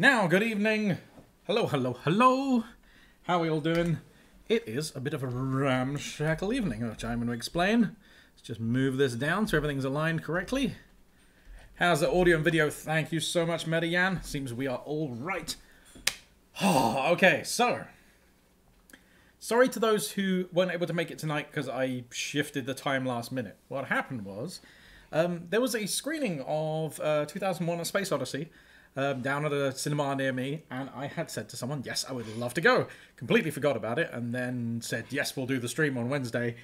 Now, good evening. Hello, hello, hello. How are we all doing? It is a bit of a ramshackle evening, which I'm going to explain. Let's just move this down so everything's aligned correctly. How's the audio and video? Thank you so much, Median. Seems we are all right. Oh, okay, so. Sorry to those who weren't able to make it tonight because I shifted the time last minute. What happened was, um, there was a screening of uh, 2001 A Space Odyssey um, down at a cinema near me, and I had said to someone, yes, I would love to go. Completely forgot about it, and then said, yes, we'll do the stream on Wednesday.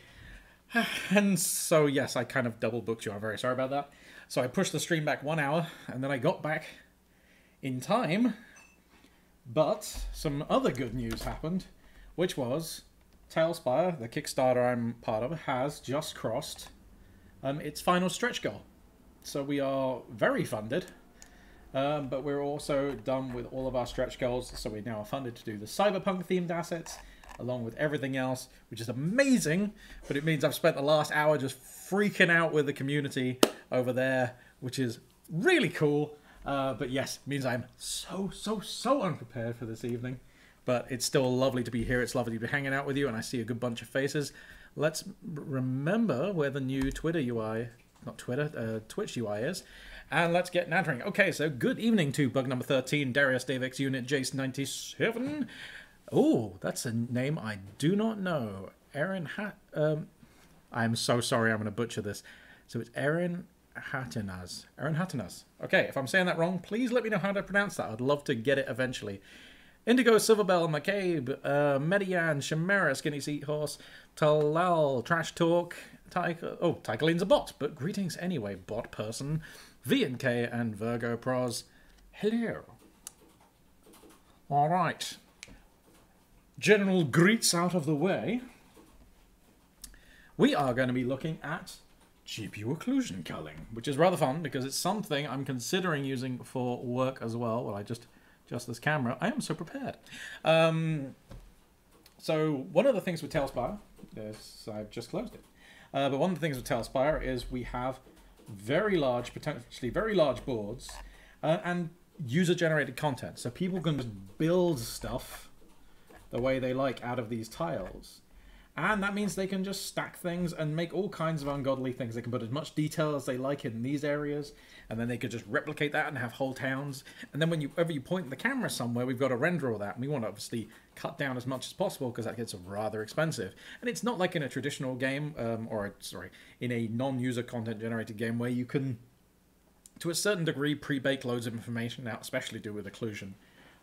And so, yes, I kind of double booked you. I'm very sorry about that. So I pushed the stream back one hour, and then I got back in time. But some other good news happened, which was Talespire, the Kickstarter I'm part of, has just crossed um, its final stretch goal. So we are very funded. Um, but we're also done with all of our stretch goals, so we now are funded to do the cyberpunk themed assets along with everything else, which is amazing. But it means I've spent the last hour just freaking out with the community over there, which is really cool. Uh, but yes, means I'm so, so, so unprepared for this evening. But it's still lovely to be here. It's lovely to be hanging out with you, and I see a good bunch of faces. Let's remember where the new Twitter UI, not Twitter, uh, Twitch UI is. And let's get nattering. Okay, so good evening to bug number 13, Darius Davex Unit Jace97. Oh, that's a name I do not know. Aaron Hat. Um, I'm so sorry, I'm going to butcher this. So it's Aaron Hattinaz. Aaron Hattinaz. Okay, if I'm saying that wrong, please let me know how to pronounce that. I'd love to get it eventually. Indigo, Silverbell, McCabe, uh, Median, Chimera, Skinny Seat Horse, Talal, Trash Talk, Tyke. Oh, Tycheline's a bot, but greetings anyway, bot person. V&K and Virgo Pros. Hello. All right. General greets out of the way. We are going to be looking at GPU occlusion culling, which is rather fun because it's something I'm considering using for work as well. Well, I just just this camera. I am so prepared. Um, so one of the things with Talespire, is I've just closed it. Uh, but one of the things with Talespire is we have very large, potentially very large boards, uh, and user-generated content. So people can just build stuff the way they like out of these tiles. And that means they can just stack things and make all kinds of ungodly things. They can put as much detail as they like in these areas, and then they could just replicate that and have whole towns. And then whenever you point the camera somewhere, we've got to render all that. And we want to obviously cut down as much as possible because that gets rather expensive. And it's not like in a traditional game, um, or sorry, in a non-user content generated game where you can, to a certain degree, pre-bake loads of information out, especially do with occlusion,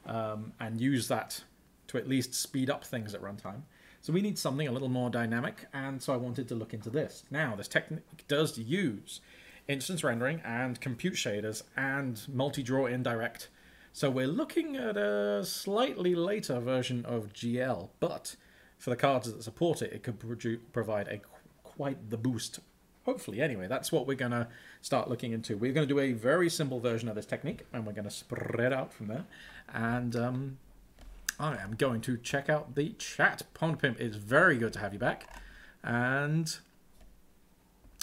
um, and use that to at least speed up things at runtime. So we need something a little more dynamic, and so I wanted to look into this. Now, this technique does use instance rendering and compute shaders and multi-draw indirect. So we're looking at a slightly later version of GL, but for the cards that support it, it could provide a quite the boost. Hopefully, anyway, that's what we're going to start looking into. We're going to do a very simple version of this technique, and we're going to spread out from there. And um, I am going to check out the chat. Pond Pimp, it's very good to have you back. And...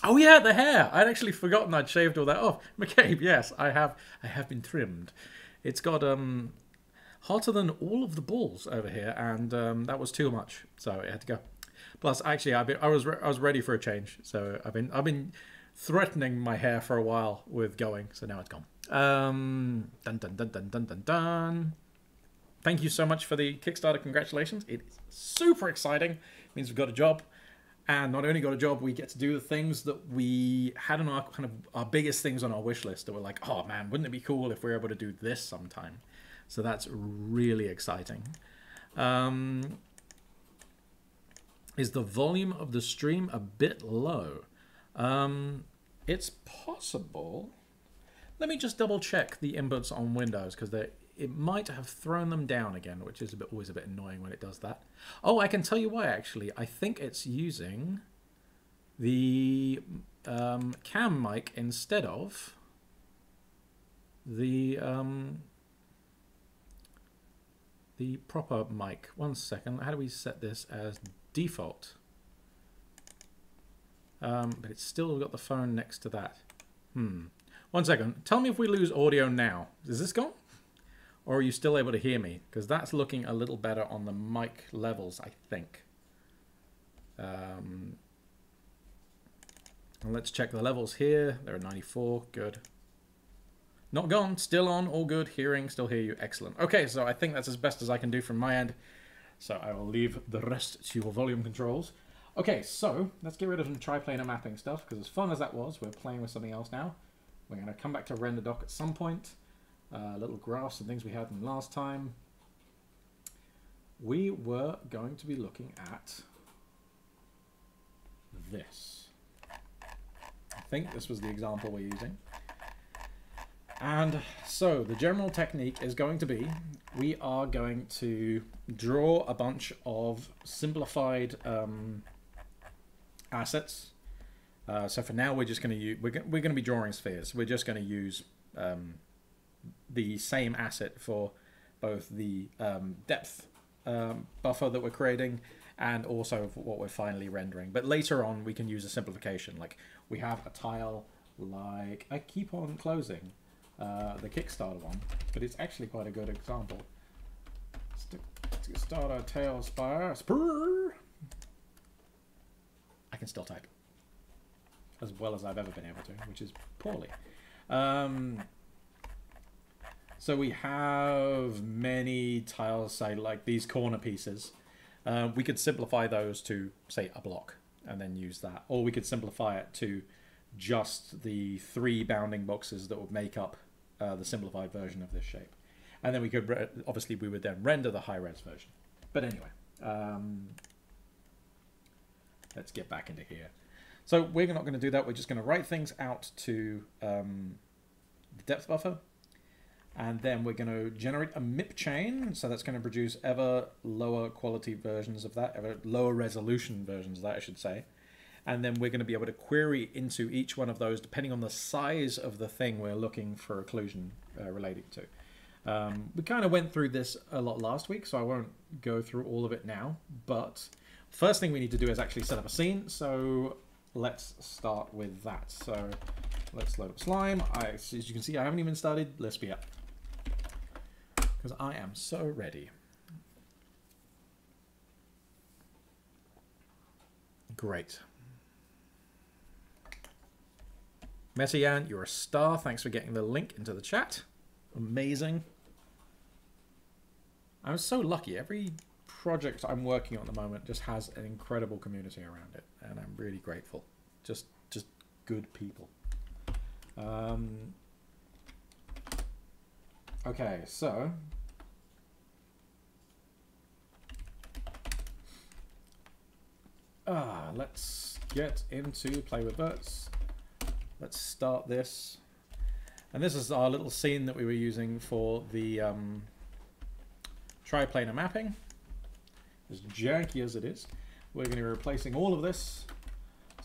Oh yeah, the hair! I'd actually forgotten I'd shaved all that off. McCabe, yes, I have I have been trimmed. It's got um hotter than all of the balls over here, and um, that was too much, so it had to go. Plus, actually, I've been, I was I was ready for a change, so I've been I've been threatening my hair for a while with going, so now it's gone. Um, dun dun dun dun dun dun dun thank you so much for the Kickstarter. Congratulations. It is super exciting. It means we've got a job. And not only got a job, we get to do the things that we had on our kind of our biggest things on our wish list that were like, oh man, wouldn't it be cool if we are able to do this sometime? So that's really exciting. Um, is the volume of the stream a bit low? Um, it's possible. Let me just double check the inputs on Windows because they're it might have thrown them down again, which is a bit, always a bit annoying when it does that. Oh, I can tell you why, actually. I think it's using the um, cam mic instead of the um, the proper mic. One second. How do we set this as default? Um, but it's still got the phone next to that. Hmm. One second. Tell me if we lose audio now. Is this gone? Or are you still able to hear me? Because that's looking a little better on the mic levels, I think. Um, and let's check the levels here. They're at 94. Good. Not gone. Still on. All good. Hearing. Still hear you. Excellent. Okay, so I think that's as best as I can do from my end. So I will leave the rest to your volume controls. Okay, so let's get rid of some triplanar mapping stuff because as fun as that was, we're playing with something else now. We're going to come back to RenderDoc at some point. Uh, little graphs and things we had from last time. We were going to be looking at this. I think this was the example we're using. And so the general technique is going to be, we are going to draw a bunch of simplified um, assets. Uh, so for now, we're just going to use, we're, we're going to be drawing spheres. We're just going to use um, the same asset for both the um, depth um, buffer that we're creating and also what we're finally rendering. But later on, we can use a simplification. Like we have a tile like I keep on closing uh, the Kickstarter one, but it's actually quite a good example. Kickstarter TaleSpire spur. I can still type as well as I've ever been able to, which is poorly. Um, so we have many tiles, say like these corner pieces. Uh, we could simplify those to say a block and then use that, or we could simplify it to just the three bounding boxes that would make up uh, the simplified version of this shape. And then we could, obviously, we would then render the high-res version. But anyway, um, let's get back into here. So we're not going to do that. We're just going to write things out to um, the depth buffer. And then we're going to generate a MIP chain. So that's going to produce ever lower quality versions of that, ever lower resolution versions of that, I should say and then we're going to be able to query into each one of those depending on the size of the thing we're looking for occlusion uh, relating to. Um, we kind of went through this a lot last week, so I won't go through all of it now. But first thing we need to do is actually set up a scene. So let's start with that. So let's load up Slime. I, as you can see, I haven't even started Lisp yet because I am so ready. Great. Metayan, you're a star. Thanks for getting the link into the chat. Amazing. I'm so lucky. Every project I'm working on at the moment just has an incredible community around it, and I'm really grateful. Just, just good people. Um, okay, so ah, let's get into play with Verts. Let's start this. And this is our little scene that we were using for the um, triplanar mapping. As janky as it is, we're going to be replacing all of this.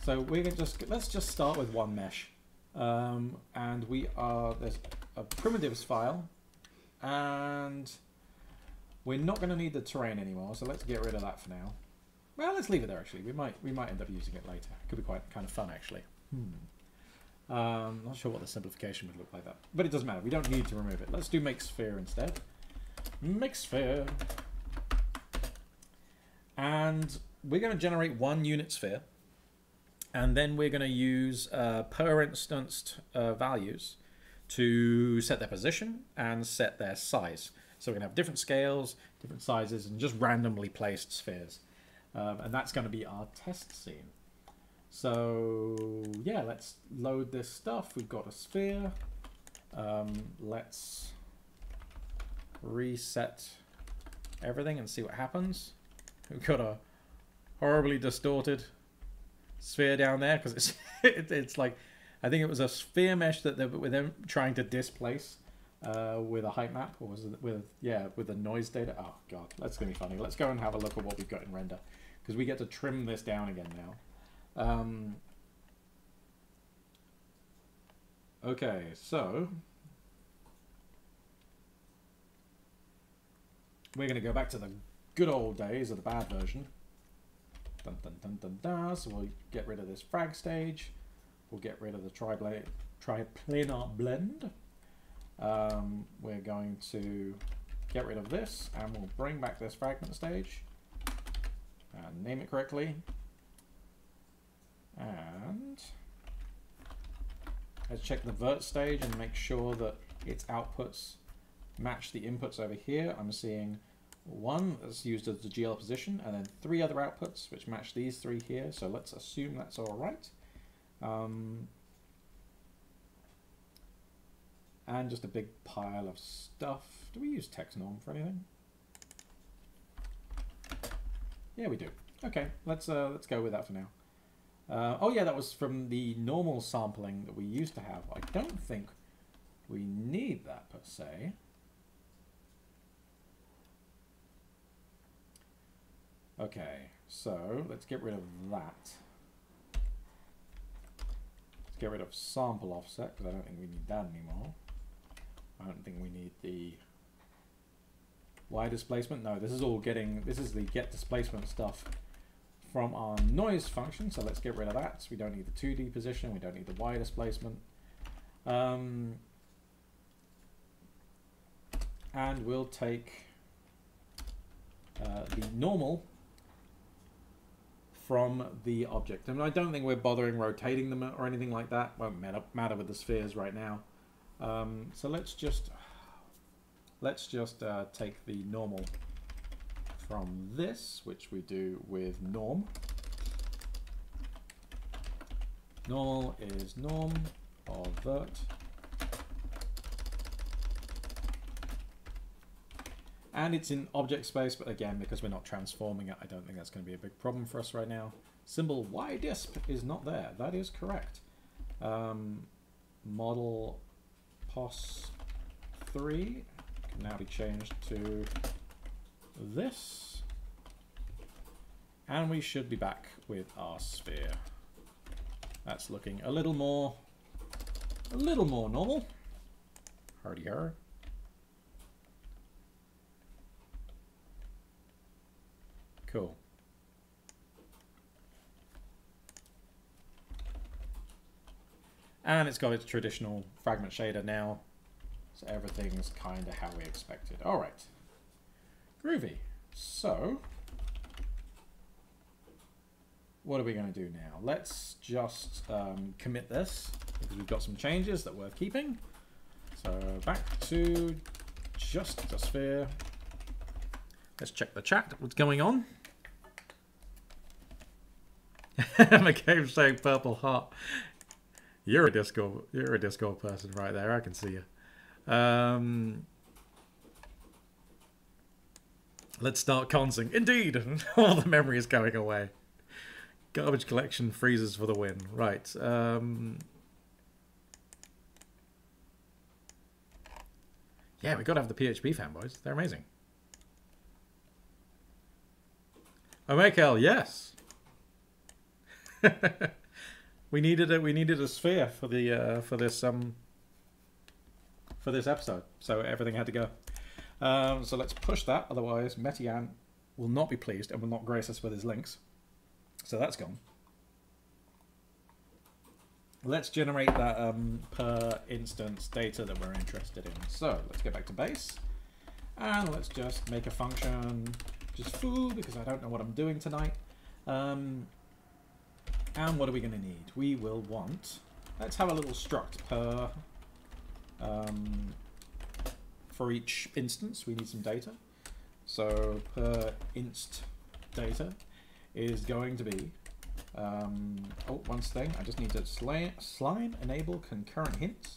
So we're going to just, let's just start with one mesh. Um, and we are, there's a primitives file. And we're not going to need the terrain anymore, so let's get rid of that for now. Well, let's leave it there actually. We might we might end up using it later. It could be quite kind of fun actually. Hmm. Um, not sure what the simplification would look like that. But it doesn't matter. We don't need to remove it. Let's do make sphere instead. Make sphere. And we're going to generate one unit sphere. And then we're going to use uh, per instanced uh, values to set their position and set their size. So we're going to have different scales, different sizes, and just randomly placed spheres. Um, and that's going to be our test scene. So yeah, let's load this stuff. We've got a sphere. Um, let's reset everything and see what happens. We've got a horribly distorted sphere down there because it's it, it's like I think it was a sphere mesh that they were trying to displace uh, with a height map or was it with yeah with the noise data. Oh god, that's gonna be funny. Let's go and have a look at what we've got in render because we get to trim this down again now. Um, okay, so we're going to go back to the good old days of the bad version. Dun, dun, dun, dun, dun. So we'll get rid of this frag stage. We'll get rid of the triplanar blend. Um, we're going to get rid of this and we'll bring back this fragment stage and name it correctly. And let's check the vert stage and make sure that its outputs match the inputs over here. I'm seeing one that's used as the GL position and then three other outputs which match these three here. So let's assume that's all right. Um, and just a big pile of stuff. Do we use text norm for anything? Yeah, we do. Okay, let's uh, let's go with that for now. Uh, oh yeah, that was from the normal sampling that we used to have. I don't think we need that per se. Okay, so let's get rid of that. Let's get rid of sample offset because I don't think we need that anymore. I don't think we need the Y displacement. No, this is all getting, this is the get displacement stuff from our noise function. So let's get rid of that. So we don't need the 2D position. We don't need the Y displacement. Um, and we'll take uh, the normal from the object. Mean, I don't think we're bothering rotating them or anything like that. Won't matter, matter with the spheres right now. Um, so let's just let's just uh, take the normal from this, which we do with norm. Normal is norm of vert. And it's in object space, but again, because we're not transforming it, I don't think that's going to be a big problem for us right now. Symbol ydisp is not there. That is correct. Um, model pos 3 can now be changed to this. And we should be back with our sphere. That's looking a little more, a little more normal. Hardy -har. Cool. And it's got its traditional fragment shader now. So everything's kind of how we expected. All right. Groovy. So, what are we going to do now? Let's just um, commit this because we've got some changes that worth keeping. So back to just the sphere. Let's check the chat. What's going on? McCabe saying purple heart. You're a disco. You're a disco person right there. I can see you. Um, let's start consing. Indeed, all the memory is going away. Garbage collection freezes for the win. Right. Um, yeah, we got to have the PHP fanboys. They're amazing. Michael, yes. we needed a we needed a sphere for the uh, for this um for this episode, so everything had to go. Um, so let's push that, otherwise Metian will not be pleased and will not grace us with his links. So that's gone. Let's generate that um, per instance data that we're interested in. So let's get back to base. And let's just make a function, just foo, because I don't know what I'm doing tonight. Um, and what are we going to need? We will want, let's have a little struct per, um, for each instance, we need some data. So per inst data is going to be, um, oh, one thing, I just need to slime, enable concurrent hints.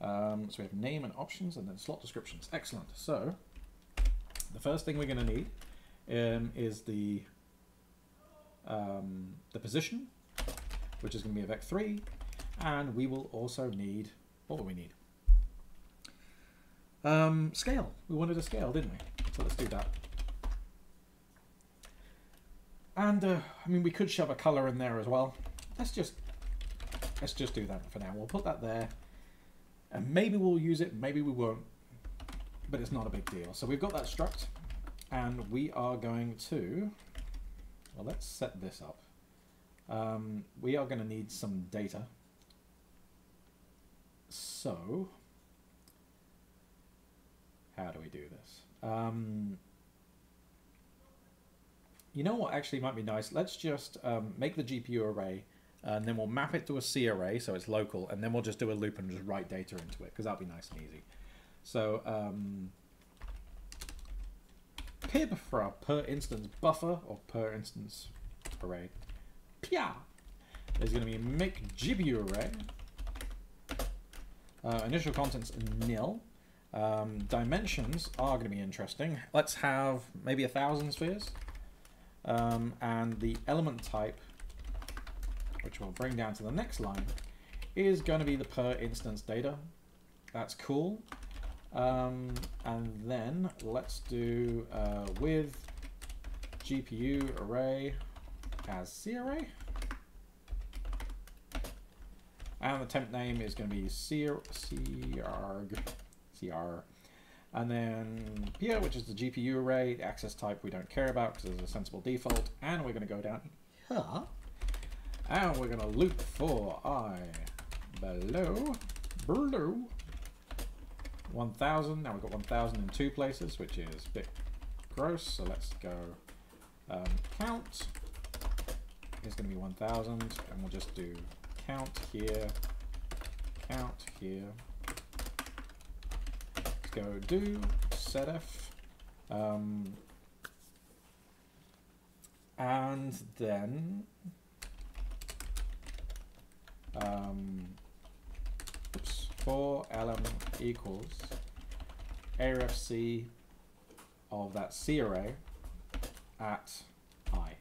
Um, so we have name and options and then slot descriptions. Excellent. So the first thing we're going to need um, is the um, the position, which is going to be a vec3, and we will also need, what do we need? Um, scale. We wanted a scale, didn't we? So let's do that. And, uh, I mean, we could shove a color in there as well. Let's just, let's just do that for now. We'll put that there, and maybe we'll use it, maybe we won't, but it's not a big deal. So we've got that struct, and we are going to, well, let's set this up. Um, we are going to need some data. So, how do we do this? Um, you know what actually might be nice? Let's just um, make the GPU array, and then we'll map it to a C array so it's local, and then we'll just do a loop and just write data into it, because that'll be nice and easy. So, um, pib for our per instance buffer or per instance array. Pia There's going to be make GPU array. Uh, initial contents nil. Um, dimensions are going to be interesting. Let's have maybe a thousand spheres. Um, and the element type, which we'll bring down to the next line, is going to be the per instance data. That's cool. Um, and then let's do uh, with GPU array as C array. And the temp name is going to be CRG, CR. And then Pia, which is the GPU array, the access type we don't care about because it's a sensible default. And we're going to go down here. And we're going to loop for i below, below 1000. Now we've got 1000 in two places, which is a bit gross. So let's go um, count is going to be 1000. And we'll just do count here, count here. Let's go do setf. Um, and then um, oops, for lm equals arefc of that C array at i.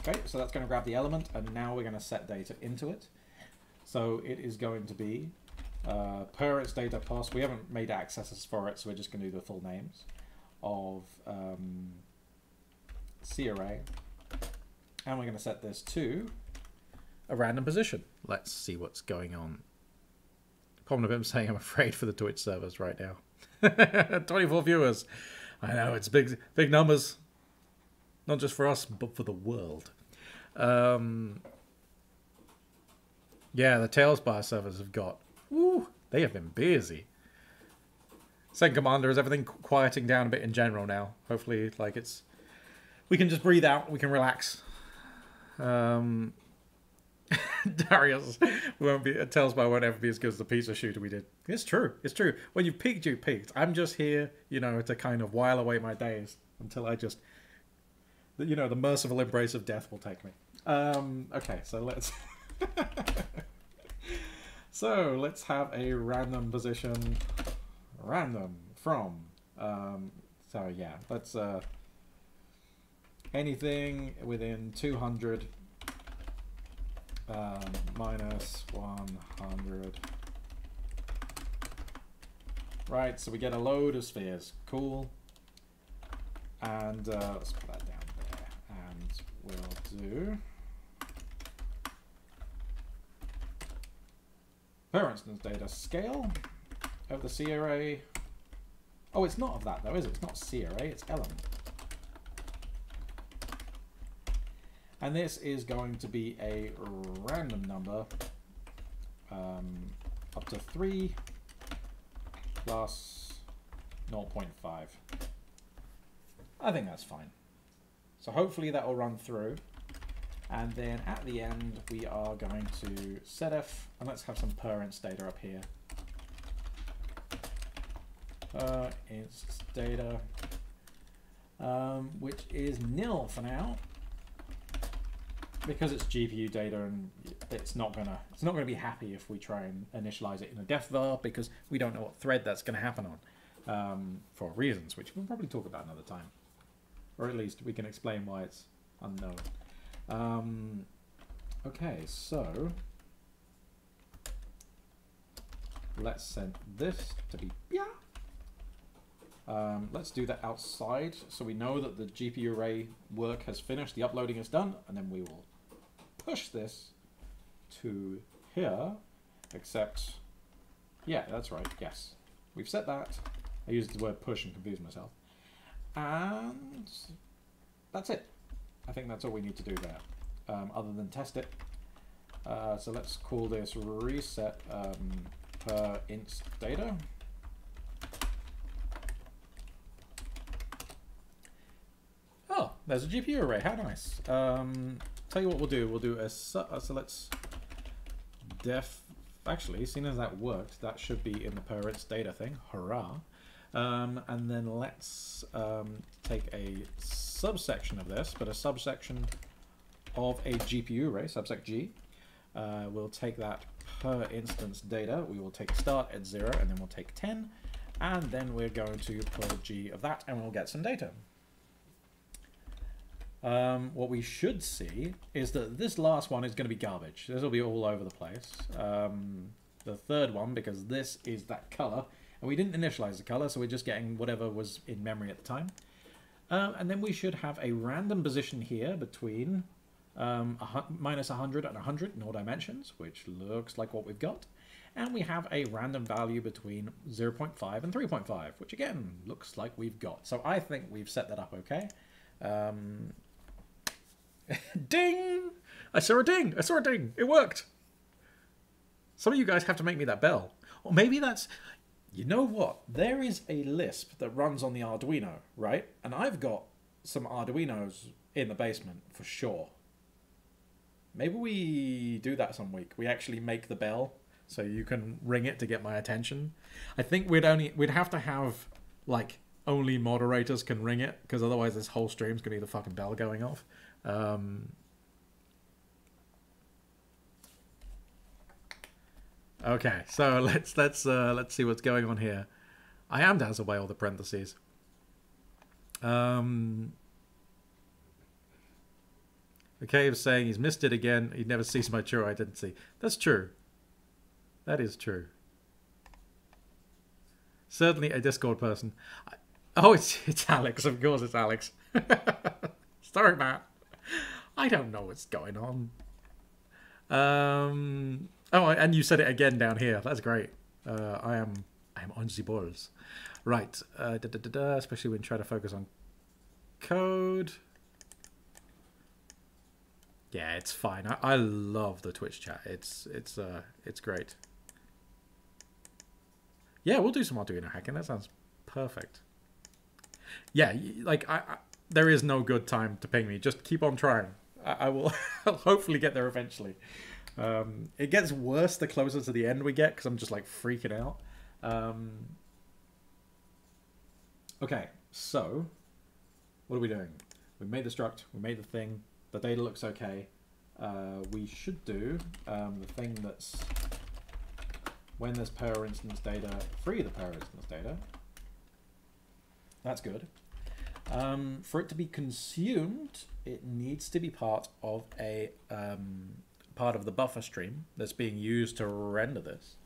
Okay, so that's going to grab the element, and now we're going to set data into it. So it is going to be uh, per its data pass. We haven't made accesses for it, so we're just going to do the full names of um, C array. And we're going to set this to a random position. Let's see what's going on. Common of him saying I'm afraid for the Twitch servers right now. 24 viewers. I know, it's big big numbers. Not just for us, but for the world. Um, yeah, the TaleSpire servers have got... They have been busy. Second Commander, is everything quieting down a bit in general now? Hopefully, like, it's... We can just breathe out, we can relax. Um, Darius won't be. TaleSpire won't ever be as good as the pizza shooter we did. It's true. It's true. When you peaked, you peaked. I'm just here, you know, to kind of while away my days until I just, you know, the merciful embrace of death will take me. Um, okay, so let's. so let's have a random position, random from. Um, so yeah, let's uh, anything within 200 um, minus 100. Right, so we get a load of spheres. Cool. And uh, let's put that down there. And we'll do... Per instance data scale of the C array. Oh, it's not of that though, is it? It's not C array, it's element. And this is going to be a random number um, up to 3 plus 0.5. I think that's fine. So hopefully that will run through. And then at the end, we are going to set setf, and let's have some per-inst data up here. Per-inst data, um, which is nil for now because it's GPU data and it's not gonna it's not gonna be happy if we try and initialize it in a def var because we don't know what thread that's gonna happen on um, for reasons which we'll probably talk about another time, or at least we can explain why it's unknown. Um, okay, so let's send this to be yeah. Um, let's do that outside so we know that the GPU array work has finished, the uploading is done, and then we will push this to here, except, yeah, that's right, yes. We've set that. I used the word push and confused myself. And that's it. I think that's all we need to do there, um, other than test it. Uh, so let's call this reset um, per inst data. Oh, there's a GPU array. How nice. Um, tell you what we'll do. We'll do a so, uh, so let's def. Actually, seeing as that worked, that should be in the per inst data thing. Hurrah! Um, and then let's um, take a subsection of this, but a subsection of a GPU array, subseq G. Uh, we'll take that per instance data. We will take start at zero, and then we'll take 10, and then we're going to put G of that, and we'll get some data. Um, what we should see is that this last one is going to be garbage. This will be all over the place. Um, the third one, because this is that color, and we didn't initialize the color, so we're just getting whatever was in memory at the time. Um, and then we should have a random position here between um, minus 100 and 100 in all dimensions, which looks like what we've got. And we have a random value between 0.5 and 3.5, which again, looks like we've got. So I think we've set that up okay. Um, ding! I saw a ding! I saw a ding! It worked! Some of you guys have to make me that bell. Or maybe that's... You know what? There is a Lisp that runs on the Arduino, right? And I've got some Arduinos in the basement for sure. Maybe we do that some week. We actually make the bell so you can ring it to get my attention. I think we'd only we'd have to have like only moderators can ring it because otherwise this whole stream's gonna be the fucking bell going off. Um, okay, so let's let's uh, let's see what's going on here. I am dazzled by all the parentheses. Um, okay, he was saying he's missed it again. He never sees my true identity. That's true. That is true. Certainly a Discord person. Oh, it's it's Alex. Of course, it's Alex. Sorry, Matt. I don't know what's going on. Um. Oh, and you said it again down here. That's great. Uh, I am I am on the balls. Right. Uh, da, da, da, especially when trying to focus on code. Yeah, it's fine. I, I love the Twitch chat. It's it's uh it's great. Yeah, we'll do some Arduino hacking. That sounds perfect. Yeah, like I, I there is no good time to ping me. Just keep on trying. I, I will hopefully get there eventually. Um, it gets worse the closer to the end we get because I'm just like freaking out. Um, okay, so what are we doing? We made the struct, we made the thing, the data looks okay. Uh, we should do um, the thing that's when there's per instance data, free the per instance data. That's good. Um, for it to be consumed, it needs to be part of a um, part of the buffer stream that's being used to render this.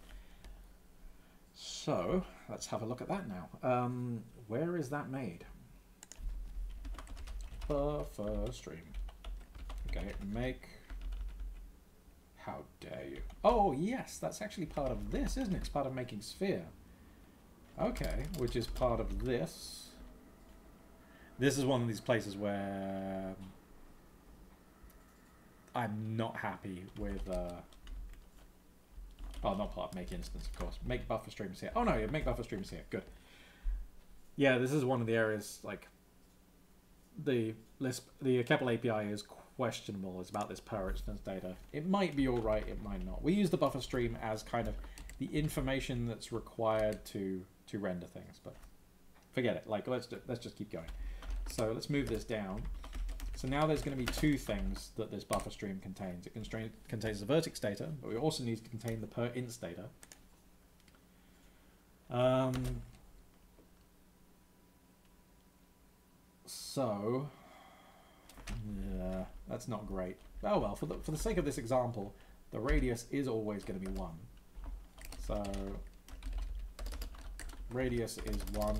So let's have a look at that now. Um, where is that made? Buffer stream. Okay, make. How dare you? Oh yes, that's actually part of this, isn't it? It's part of making sphere. Okay, which is part of this. This is one of these places where I'm not happy with. Uh, oh, not part make instance, of course. Make buffer streams here. Oh no, yeah, make buffer streams here. Good. Yeah, this is one of the areas like the Lisp, the CEPL API is questionable. It's about this per instance data. It might be all right. It might not. We use the buffer stream as kind of the information that's required to to render things, but forget it. Like let's do, let's just keep going. So let's move this down. So now there's going to be two things that this buffer stream contains. It contains the vertex data, but we also need to contain the per inst data. Um, so, yeah, that's not great. Oh well, for the, for the sake of this example, the radius is always going to be 1. So, radius is 1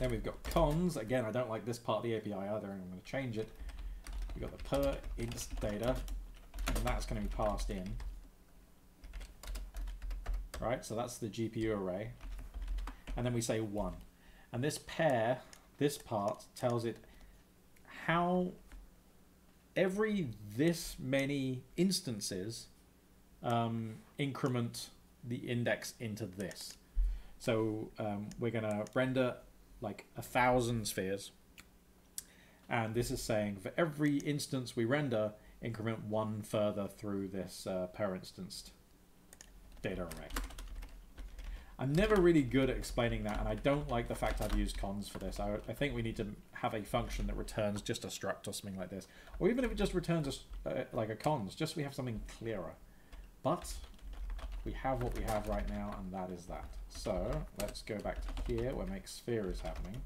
then we've got cons. Again, I don't like this part of the API either, and I'm going to change it. We've got the per inst data, and that's going to be passed in. Right, so that's the GPU array. And then we say 1. And this pair, this part, tells it how every this many instances um, increment the index into this. So um, we're going to render like a thousand spheres And this is saying for every instance we render, increment one further through this uh, per instance data array. I'm never really good at explaining that, and I don't like the fact I've used cons for this. I, I think we need to have a function that returns just a struct or something like this. Or even if it just returns a, uh, like a cons, just so we have something clearer. But we have what we have right now, and that is that. So let's go back to here where make sphere is happening.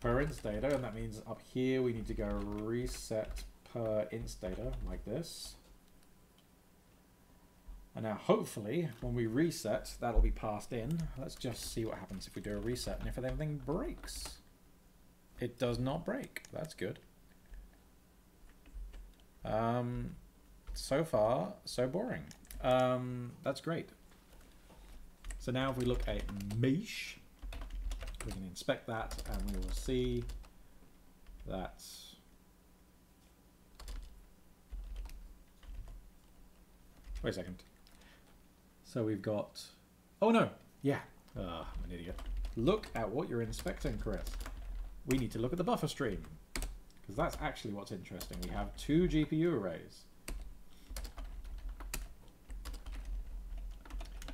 Per inst data, and that means up here we need to go reset per inst data like this. And now hopefully when we reset, that'll be passed in. Let's just see what happens if we do a reset and if anything breaks. It does not break. That's good. Um, so far, so boring. Um, that's great. So now if we look at mesh, we can inspect that and we will see that Wait a second. So we've got... Oh no! Yeah. Oh, I'm an idiot. Look at what you're inspecting, Chris. We need to look at the buffer stream. Because that's actually what's interesting. We have two GPU arrays.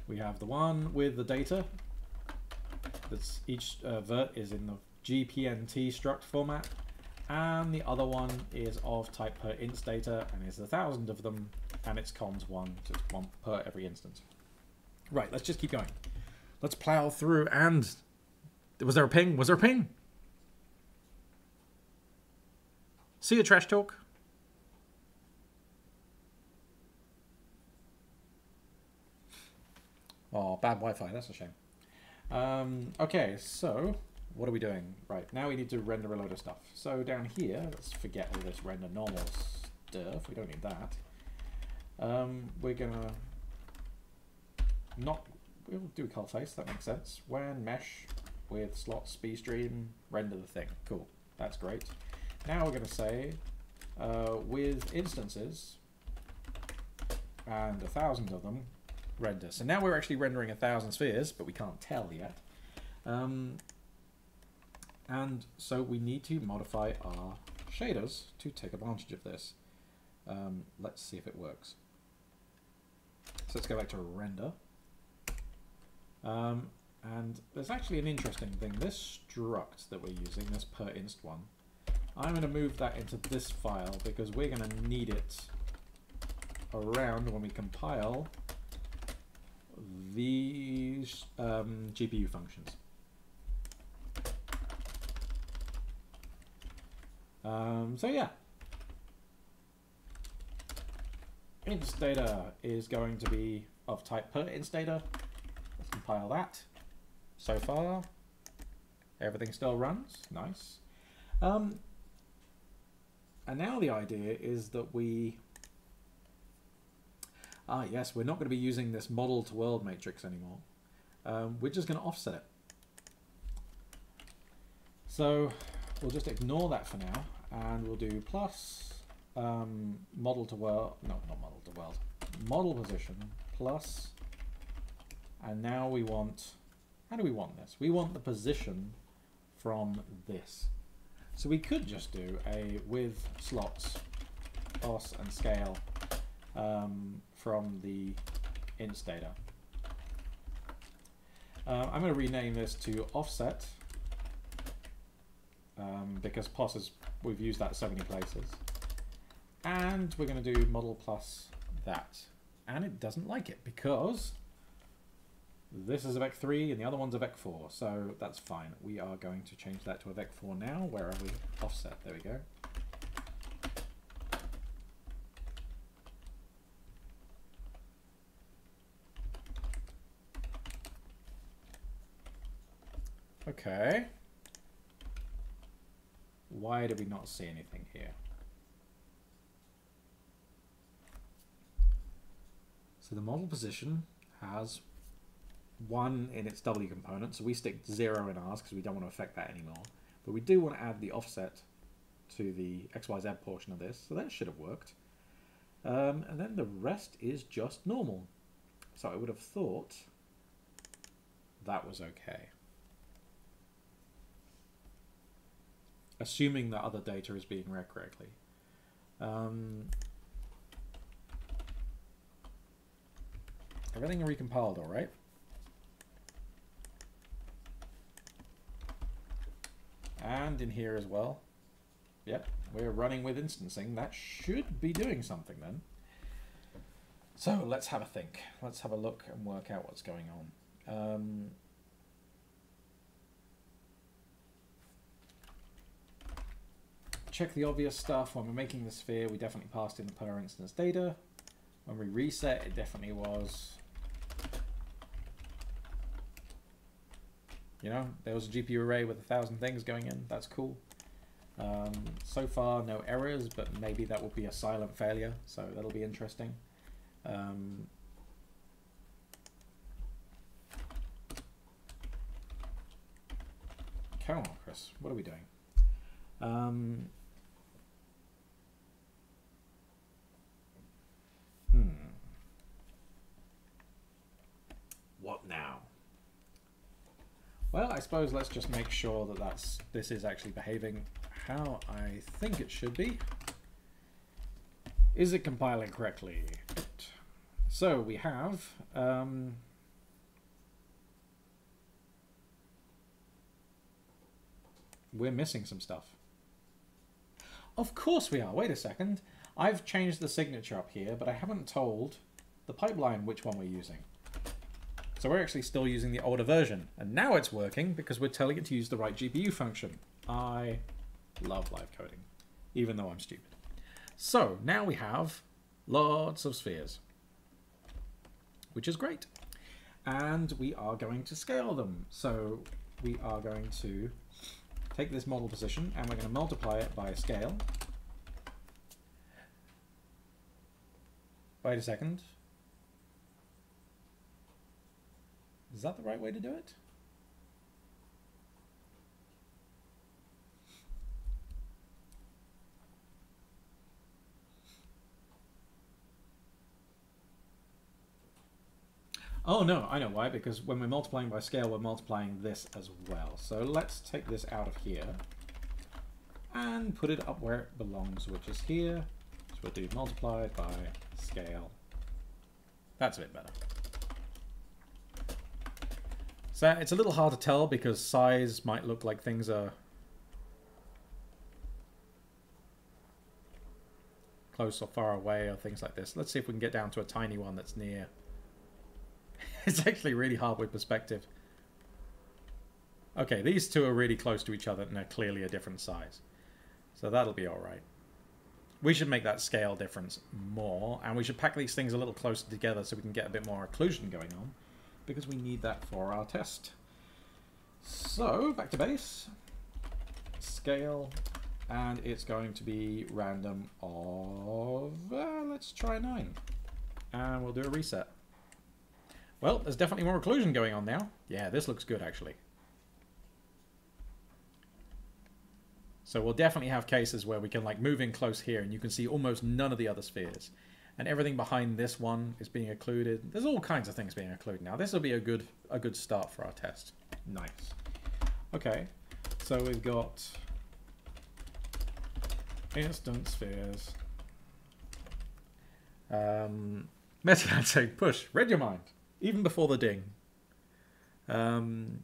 We have the one with the data. That's each uh, vert is in the GPNT struct format. And the other one is of type per inst data and is a thousand of them and it's cons one, so it's one per every instance. Right, let's just keep going. Let's plow through and... Was there a ping? Was there a ping? See you, Trash Talk. Oh, bad Wi-Fi. That's a shame. Um, okay, so what are we doing? Right, now we need to render a load of stuff. So down here, let's forget all this render normal stuff. We don't need that. Um, we're gonna not, we'll do cull face, that makes sense. When mesh with slots, speed stream, render the thing. Cool, that's great. Now we're gonna say, uh, with instances, and a thousand of them, render. So now we're actually rendering a thousand spheres, but we can't tell yet. Um, and so we need to modify our shaders to take advantage of this. Um, let's see if it works. So let's go back to render. Um, and there's actually an interesting thing. This struct that we're using, this per inst one, I'm going to move that into this file because we're going to need it around when we compile these um, GPU functions. Um, so yeah, data is going to be of type per data. Let's compile that. So far, everything still runs. Nice. Um, and now the idea is that we... Ah, yes, we're not going to be using this model to world matrix anymore. Um, we're just going to offset it. So we'll just ignore that for now, and we'll do plus um, model to world, no, not model to world, model position plus, and now we want, how do we want this? We want the position from this. So we could just do a with slots, os and scale um, from the inst data. Uh, I'm going to rename this to offset um, because POS is, we've used that so many places. And we're going to do model plus that. And it doesn't like it because this is a vec3 and the other one's a vec4. So that's fine. We are going to change that to a vec4 now. Where are we? Offset. There we go. Okay. Why do we not see anything here? So the model position has one in its W component, so we stick zero in ours because we don't want to affect that anymore. But we do want to add the offset to the XYZ portion of this, so that should have worked. Um, and then the rest is just normal. So I would have thought that was okay. assuming that other data is being read correctly. Um, everything recompiled, all right? And in here as well. Yep, we're running with instancing. That should be doing something then. So let's have a think. Let's have a look and work out what's going on. Um, check the obvious stuff. When we're making the sphere, we definitely passed in the per instance data. When we reset, it definitely was. You know, there was a GPU array with a thousand things going in. That's cool. Um, so far, no errors, but maybe that will be a silent failure, so that'll be interesting. Um, come on, Chris. What are we doing? Um, hmm. What now? Well, I suppose let's just make sure that that's this is actually behaving how I think it should be. Is it compiling correctly? So we have um, we're missing some stuff. Of course we are. Wait a second. I've changed the signature up here, but I haven't told the pipeline which one we're using. So we're actually still using the older version. And now it's working because we're telling it to use the right GPU function. I love live coding, even though I'm stupid. So now we have lots of spheres, which is great. And we are going to scale them. So we are going to take this model position and we're going to multiply it by a scale. Wait a second. Is that the right way to do it? Oh no, I know why, because when we're multiplying by scale, we're multiplying this as well. So let's take this out of here and put it up where it belongs, which is here. So we'll do multiplied by scale. That's a bit better. So it's a little hard to tell because size might look like things are close or far away or things like this. Let's see if we can get down to a tiny one that's near. it's actually really hard with perspective. Okay, these two are really close to each other and they're clearly a different size. So that'll be alright. We should make that scale difference more, and we should pack these things a little closer together so we can get a bit more occlusion going on because we need that for our test. So, back to base, scale, and it's going to be random of, uh, let's try 9. And we'll do a reset. Well, there's definitely more occlusion going on now. Yeah, this looks good, actually. So we'll definitely have cases where we can like move in close here and you can see almost none of the other spheres and everything behind this one is being occluded. There's all kinds of things being occluded now. This will be a good a good start for our test. Nice. Okay, so we've got instant spheres. Um, Metacat saying push, read your mind, even before the ding. Um,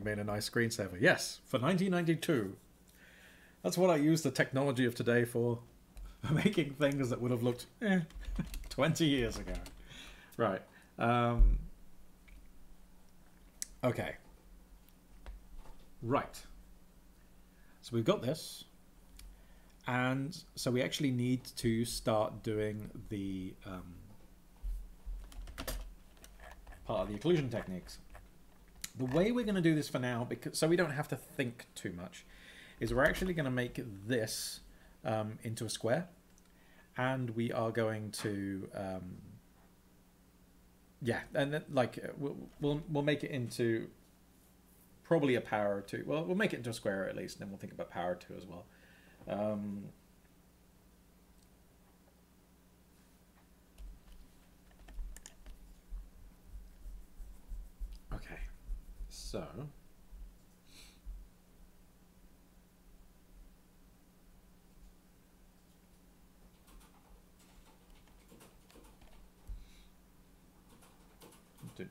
made a nice screensaver. Yes, for 1992. That's what I use the technology of today for. Making things that would have looked eh, 20 years ago. Right. Um, okay. Right. So we've got this. And so we actually need to start doing the um, part of the occlusion techniques. The way we're going to do this for now, because so we don't have to think too much, is we're actually going to make this um, into a square and we are going to um, yeah and then, like uh, we'll, we'll we'll make it into probably a power two well we'll make it into a square at least and then we'll think about power two as well. Um, okay so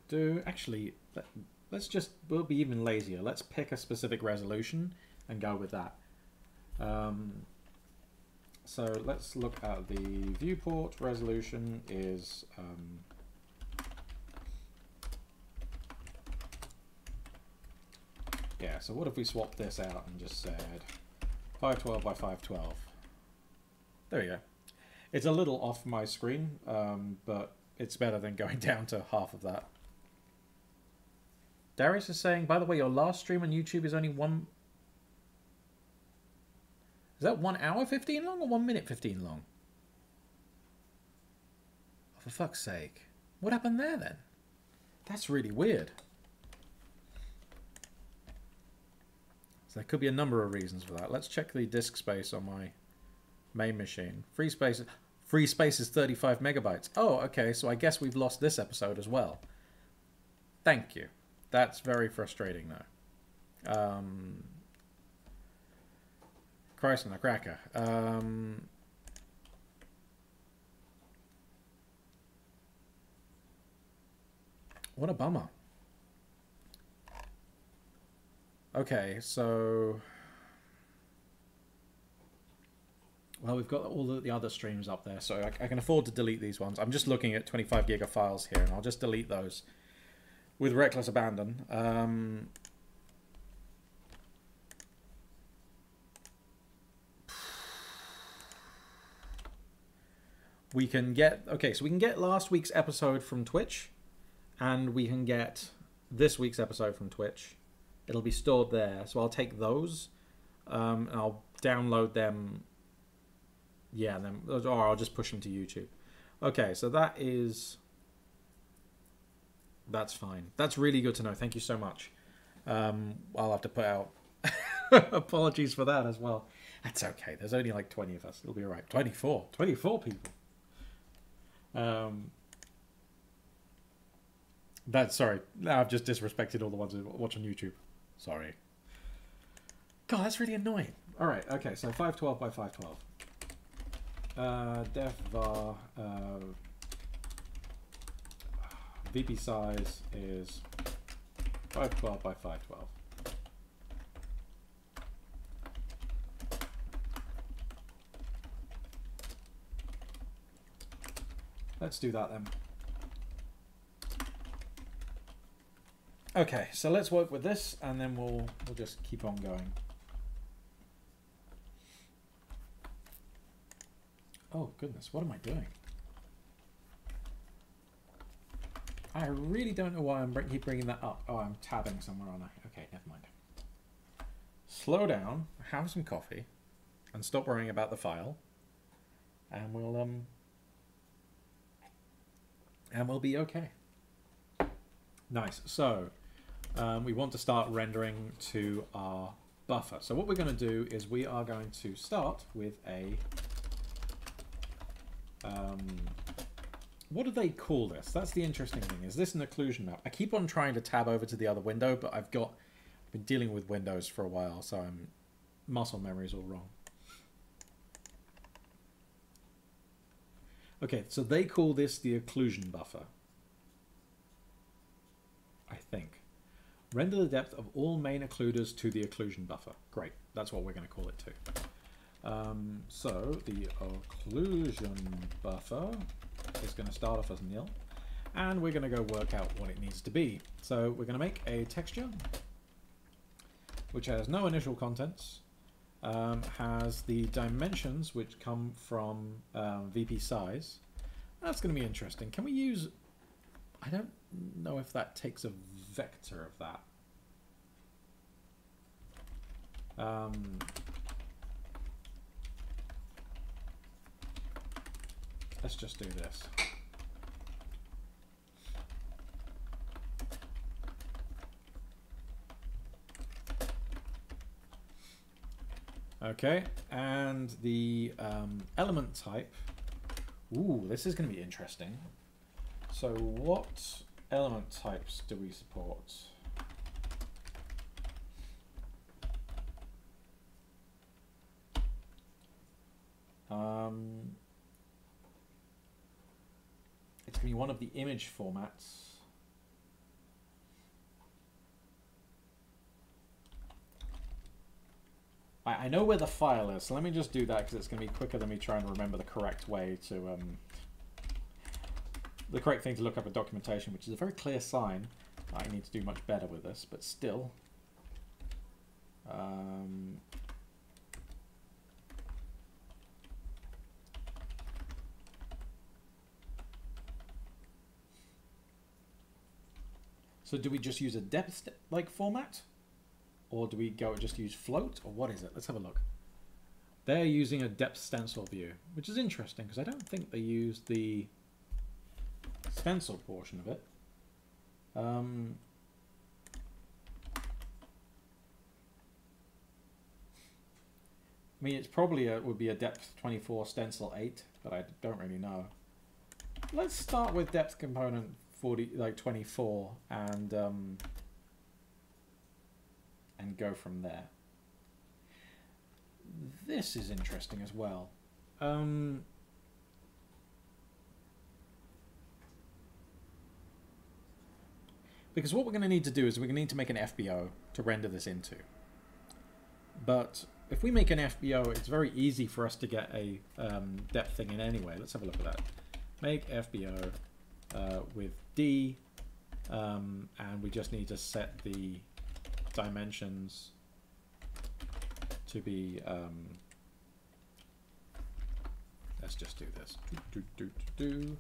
do, do. Actually, let, us just, we'll be even lazier. Let's pick a specific resolution and go with that. Um, so let's look at the viewport resolution is um, yeah, so what if we swapped this out and just said 512 by 512? There you go. It's a little off my screen, um, but it's better than going down to half of that. Darius is saying, by the way, your last stream on YouTube is only one... Is that one hour 15 long or one minute 15 long? Oh, for fuck's sake. What happened there then? That's really weird. So there could be a number of reasons for that. Let's check the disk space on my main machine. Free space, free space is 35 megabytes. Oh, okay, so I guess we've lost this episode as well. Thank you. That's very frustrating, though. Um, Christ and the cracker. Um, what a bummer. Okay, so... Well, we've got all the other streams up there, so I, I, can afford to delete these ones. I'm just looking at 25 gig of files here, and I'll just delete those with reckless abandon. Um, we can get okay so we can get last week's episode from twitch and we can get this week's episode from twitch it'll be stored there so i'll take those um, and i'll download them yeah then or i'll just push them to youtube okay so that is that's fine. That's really good to know. Thank you so much. Um, I'll have to put out apologies for that as well. That's okay. There's only like 20 of us. It'll be all right. 24. 24 people. Um, that's sorry. Now I've just disrespected all the ones who watch on YouTube. Sorry. God, that's really annoying. All right. Okay. So 512 by 512. Uh, def var. Uh, VP size is 512 by 512. Let's do that then. Okay, so let's work with this and then we'll we'll just keep on going. Oh goodness, what am I doing? I really don't know why I'm keep bringing that up. Oh, I'm tabbing somewhere on that. Okay, never mind. Slow down, have some coffee, and stop worrying about the file, and we'll um, and we'll be okay. Nice. So um, we want to start rendering to our buffer. So what we're going to do is we are going to start with a um, what do they call this? That's the interesting thing. Is this an occlusion map? I keep on trying to tab over to the other window, but I've got I've been dealing with Windows for a while, so I'm muscle memory is all wrong. Okay, so they call this the occlusion buffer. I think. Render the depth of all main occluders to the occlusion buffer. Great, that's what we're going to call it too. Um, so the occlusion buffer is going to start off as nil. And we're going to go work out what it needs to be. So we're going to make a texture which has no initial contents, um, has the dimensions which come from um, VP size. That's going to be interesting. Can we use... I don't know if that takes a vector of that. Um, Let's just do this. Okay, and the um, element type. Ooh, this is going to be interesting. So what element types do we support? Um, it's going to be one of the image formats. I, I know where the file is, so let me just do that because it's going to be quicker than me trying to remember the correct way to... Um, the correct thing to look up in documentation, which is a very clear sign. I need to do much better with this, but still. So do we just use a depth like format? Or do we go just use float? Or what is it? Let's have a look. They're using a depth stencil view, which is interesting because I don't think they use the stencil portion of it. Um, I mean, it's probably a, would be a depth 24 stencil 8, but I don't really know. Let's start with depth component 40, like 24, and um, and go from there. This is interesting as well. Um, because what we're going to need to do is we're going to need to make an FBO to render this into. But if we make an FBO, it's very easy for us to get a um, depth thing in anyway. Let's have a look at that. Make FBO uh, with D, um, and we just need to set the dimensions to be, um, let's just do this. Do, do, do.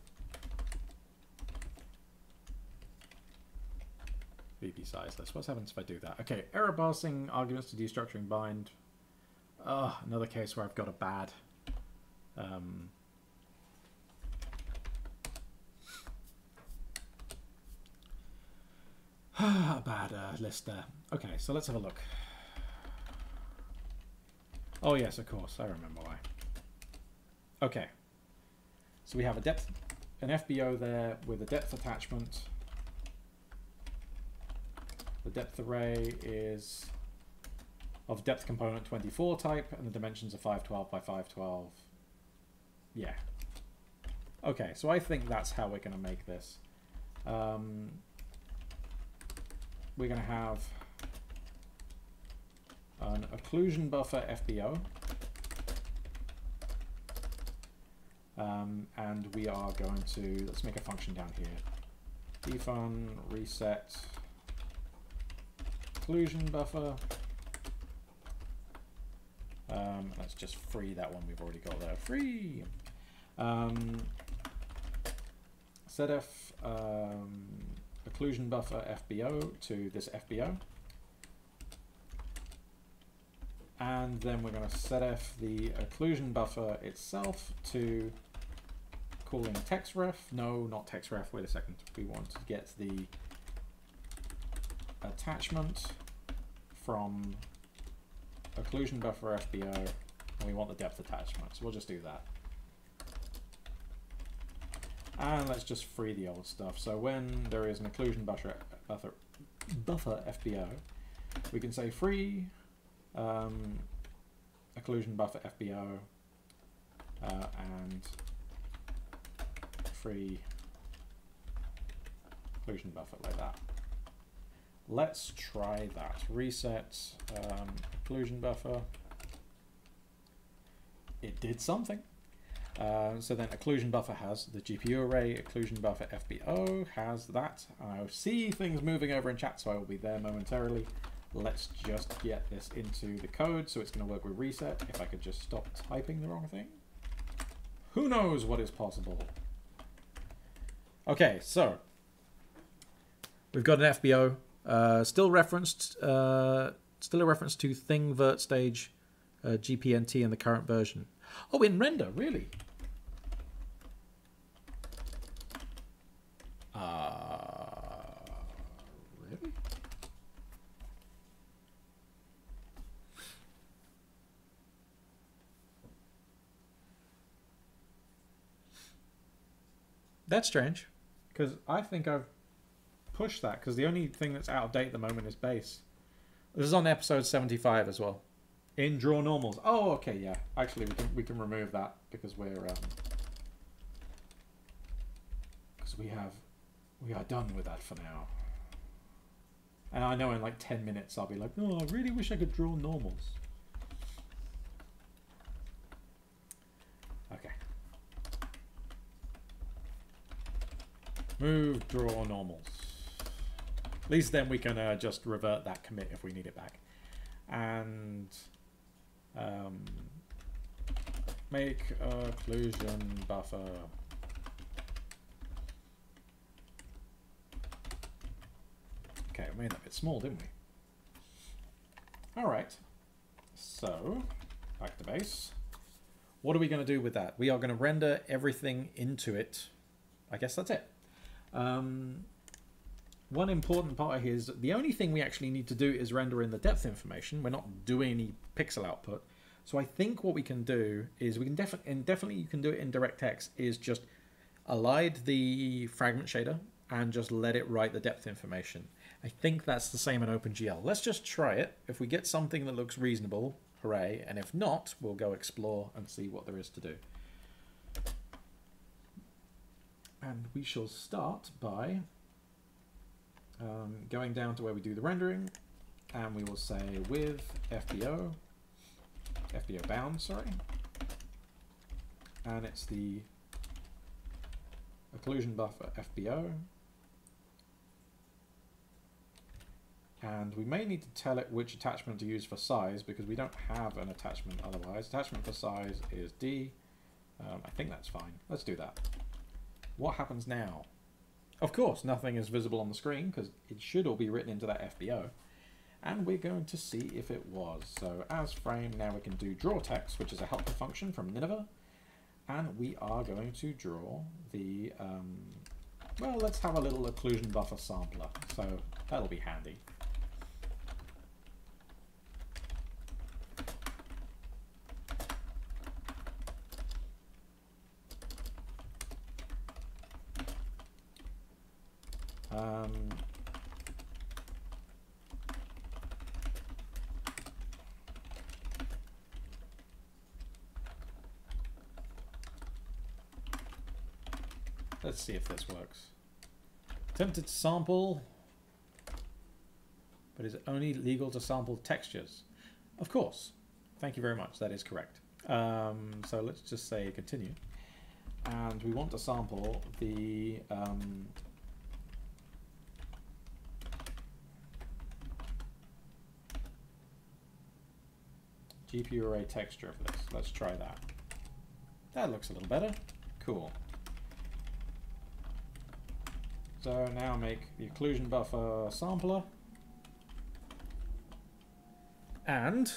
VP size list. What happens if I do that? Okay, error parsing arguments to destructuring bind. Oh, another case where I've got a bad um, a bad uh, list there. Okay, so let's have a look. Oh yes, of course, I remember why. Okay, so we have a depth, an FBO there with a depth attachment. The depth array is of depth component 24 type, and the dimensions are 512 by 512. Yeah. Okay, so I think that's how we're going to make this. Um, we're going to have an occlusion buffer FBO. Um, and we are going to, let's make a function down here. defun reset occlusion buffer. Um, let's just free that one we've already got there. Free! Um, setf um, occlusion buffer FBO to this FBO. And then we're going to setf the occlusion buffer itself to calling texref. No, not texref. Wait a second. We want to get the attachment from occlusion buffer FBO, and we want the depth attachment. So we'll just do that. And let's just free the old stuff. So when there is an occlusion buffer, buffer, buffer FBO, we can say free um, occlusion buffer FBO uh, and free occlusion buffer like that. Let's try that. Reset um, occlusion buffer. It did something. Uh, so then occlusion buffer has the GPU array, occlusion buffer FBO has that. I see things moving over in chat, so I will be there momentarily. Let's just get this into the code so it's going to work with reset. If I could just stop typing the wrong thing. Who knows what is possible? Okay, so we've got an FBO, uh, still referenced, uh, still a reference to thing vert stage uh, GPNT in the current version. Oh, in render, really? That's strange, because I think I've pushed that, because the only thing that's out of date at the moment is base. This is on episode 75 as well. In draw normals. Oh, okay, yeah. Actually, we can we can remove that because we're um, because we have we are done with that for now. And I know in like 10 minutes I'll be like, oh, I really wish I could draw normals. Okay. Move, draw normals. At least then we can uh, just revert that commit if we need it back. And um, make occlusion buffer Okay, we made that a bit small, didn't we? Alright. So, back to base. What are we going to do with that? We are going to render everything into it. I guess that's it. Um, one important part here is the only thing we actually need to do is render in the depth information. We're not doing any pixel output. So I think what we can do is we can definitely, and definitely you can do it in DirectX, is just elide the fragment shader and just let it write the depth information. I think that's the same in OpenGL. Let's just try it. If we get something that looks reasonable, hooray. And if not, we'll go explore and see what there is to do. And we shall start by um, going down to where we do the rendering. And we will say with FBO, FBO bound, sorry. And it's the occlusion buffer FBO. And we may need to tell it which attachment to use for size because we don't have an attachment otherwise. Attachment for size is D. Um, I think that's fine. Let's do that. What happens now? Of course, nothing is visible on the screen because it should all be written into that FBO. And we're going to see if it was. So as frame, now we can do draw text, which is a helper function from Nineveh. And we are going to draw the, um, well, let's have a little occlusion buffer sampler. So that'll be handy. Um, let's see if this works. Tempted to sample, but is it only legal to sample textures? Of course. Thank you very much. That is correct. Um, so let's just say continue. And we want to sample the um, GPU array texture of this. Let's try that. That looks a little better. Cool. So now make the occlusion buffer sampler. And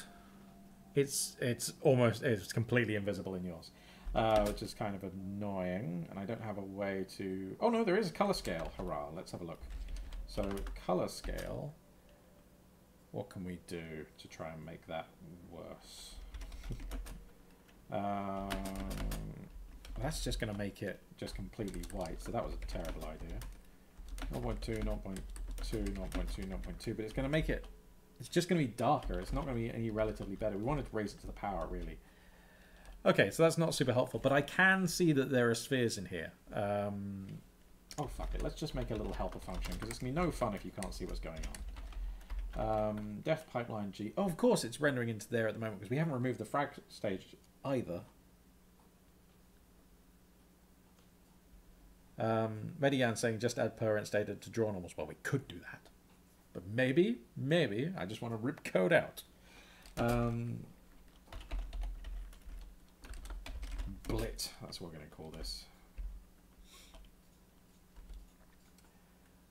it's it's almost it's completely invisible in yours. Uh, which is kind of annoying, and I don't have a way to... Oh no, there is a color scale. Hurrah, let's have a look. So, color scale what can we do to try and make that worse? um, that's just going to make it just completely white, so that was a terrible idea. 0.2, 0.2, 0.2, 0.2, but it's going to make it, it's just going to be darker. It's not going to be any relatively better. We wanted to raise it to the power, really. Okay, so that's not super helpful, but I can see that there are spheres in here. Um, oh, fuck it. Let's just make a little helper function, because it's going to be no fun if you can't see what's going on. Um, def pipeline G. Oh, of course, it's rendering into there at the moment because we haven't removed the frag stage either. Um, Median saying just add parents data to draw normals. Well, we could do that. But maybe, maybe, I just want to rip code out. Um, Blit, that's what we're going to call this.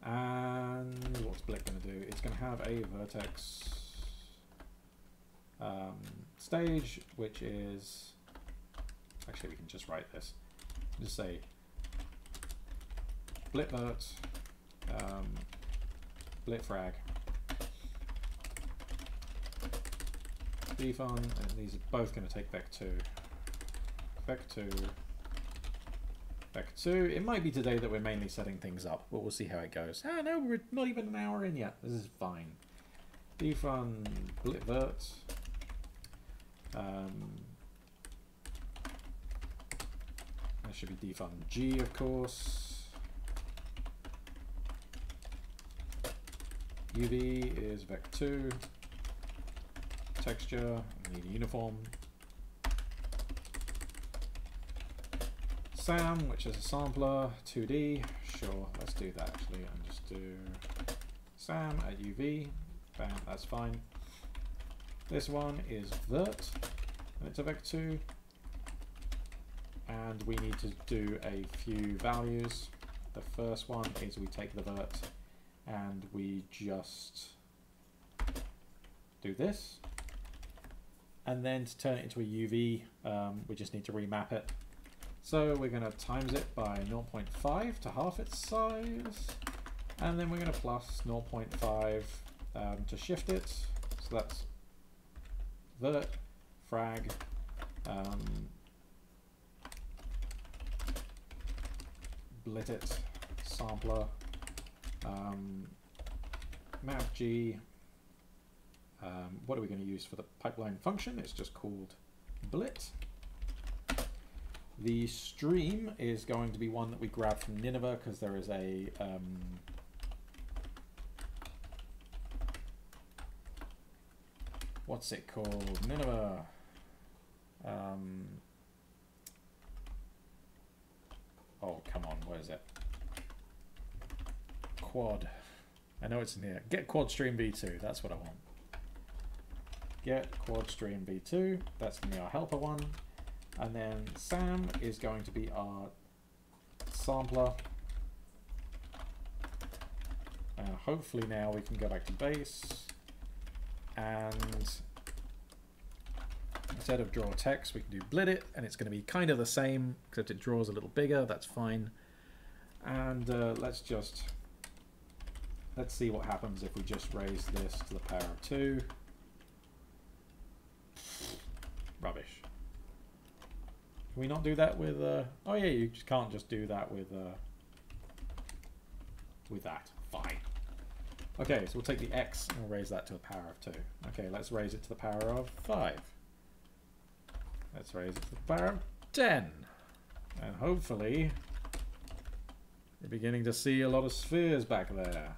And what's Blit going to do? It's going to have a vertex um, stage, which is... Actually, we can just write this. Just say blitvert, um, blitfrag, defun, and these are both going to take vec2. Vec2 back to. It might be today that we're mainly setting things up, but we'll see how it goes. Ah, no, we're not even an hour in yet. This is fine. Defun Blitvert. Um, that should be defun G, of course. UV is vec2. Texture, need a uniform. SAM, which is a sampler, 2D. Sure, let's do that actually, and just do SAM at UV. Bam, that's fine. This one is vert, and it's a vec2. And we need to do a few values. The first one is we take the vert and we just do this. And then to turn it into a UV, um, we just need to remap it. So we're going to times it by 0.5 to half its size. And then we're going to plus 0.5 um, to shift it. So that's vert, frag, um, blit it, sampler, um, g. Um, what are we going to use for the pipeline function? It's just called blit. The stream is going to be one that we grab from Nineveh because there is a um, what's it called? Nineveh. Um, oh, come on, where is it? Quad. I know it's in here. Get quad stream v2. That's what I want. Get quad stream v2. That's going to be our helper one. And then Sam is going to be our sampler. And hopefully now we can go back to base. And instead of draw text we can do blit it and it's going to be kind of the same except it draws a little bigger that's fine. And uh, let's just let's see what happens if we just raise this to the power of 2 rubbish can we not do that with uh, oh yeah you just can't just do that with uh, with that fine Okay, so we'll take the x and we'll raise that to a power of 2. Okay, let's raise it to the power of 5. Let's raise it to the power of 10. And hopefully, you're beginning to see a lot of spheres back there.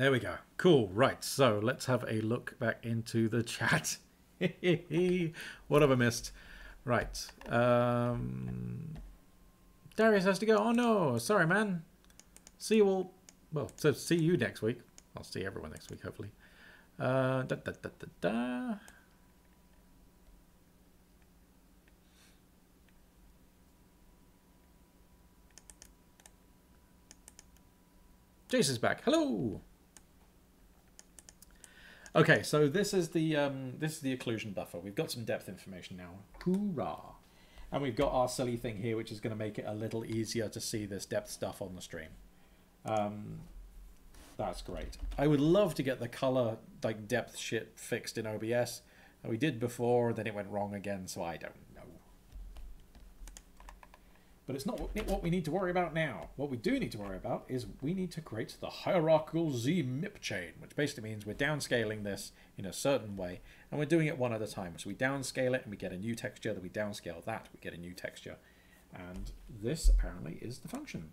There we go. Cool. Right. So let's have a look back into the chat. what have I missed? Right. Um, Darius has to go. Oh no, sorry, man. See you all. Well, so see you next week. I'll see everyone next week, hopefully. Uh, da, da, da, da, da. Jason's back. Hello. Okay, so this is the um, this is the occlusion buffer. We've got some depth information now. Hoorah! And we've got our silly thing here, which is going to make it a little easier to see this depth stuff on the stream. Um, that's great. I would love to get the color like depth shit fixed in OBS. We did before, then it went wrong again, so I don't. But it's not what we need to worry about now. What we do need to worry about is we need to create the hierarchical Z MIP chain, which basically means we're downscaling this in a certain way and we're doing it one at a time. So we downscale it and we get a new texture, then we downscale that, we get a new texture. And this apparently is the function.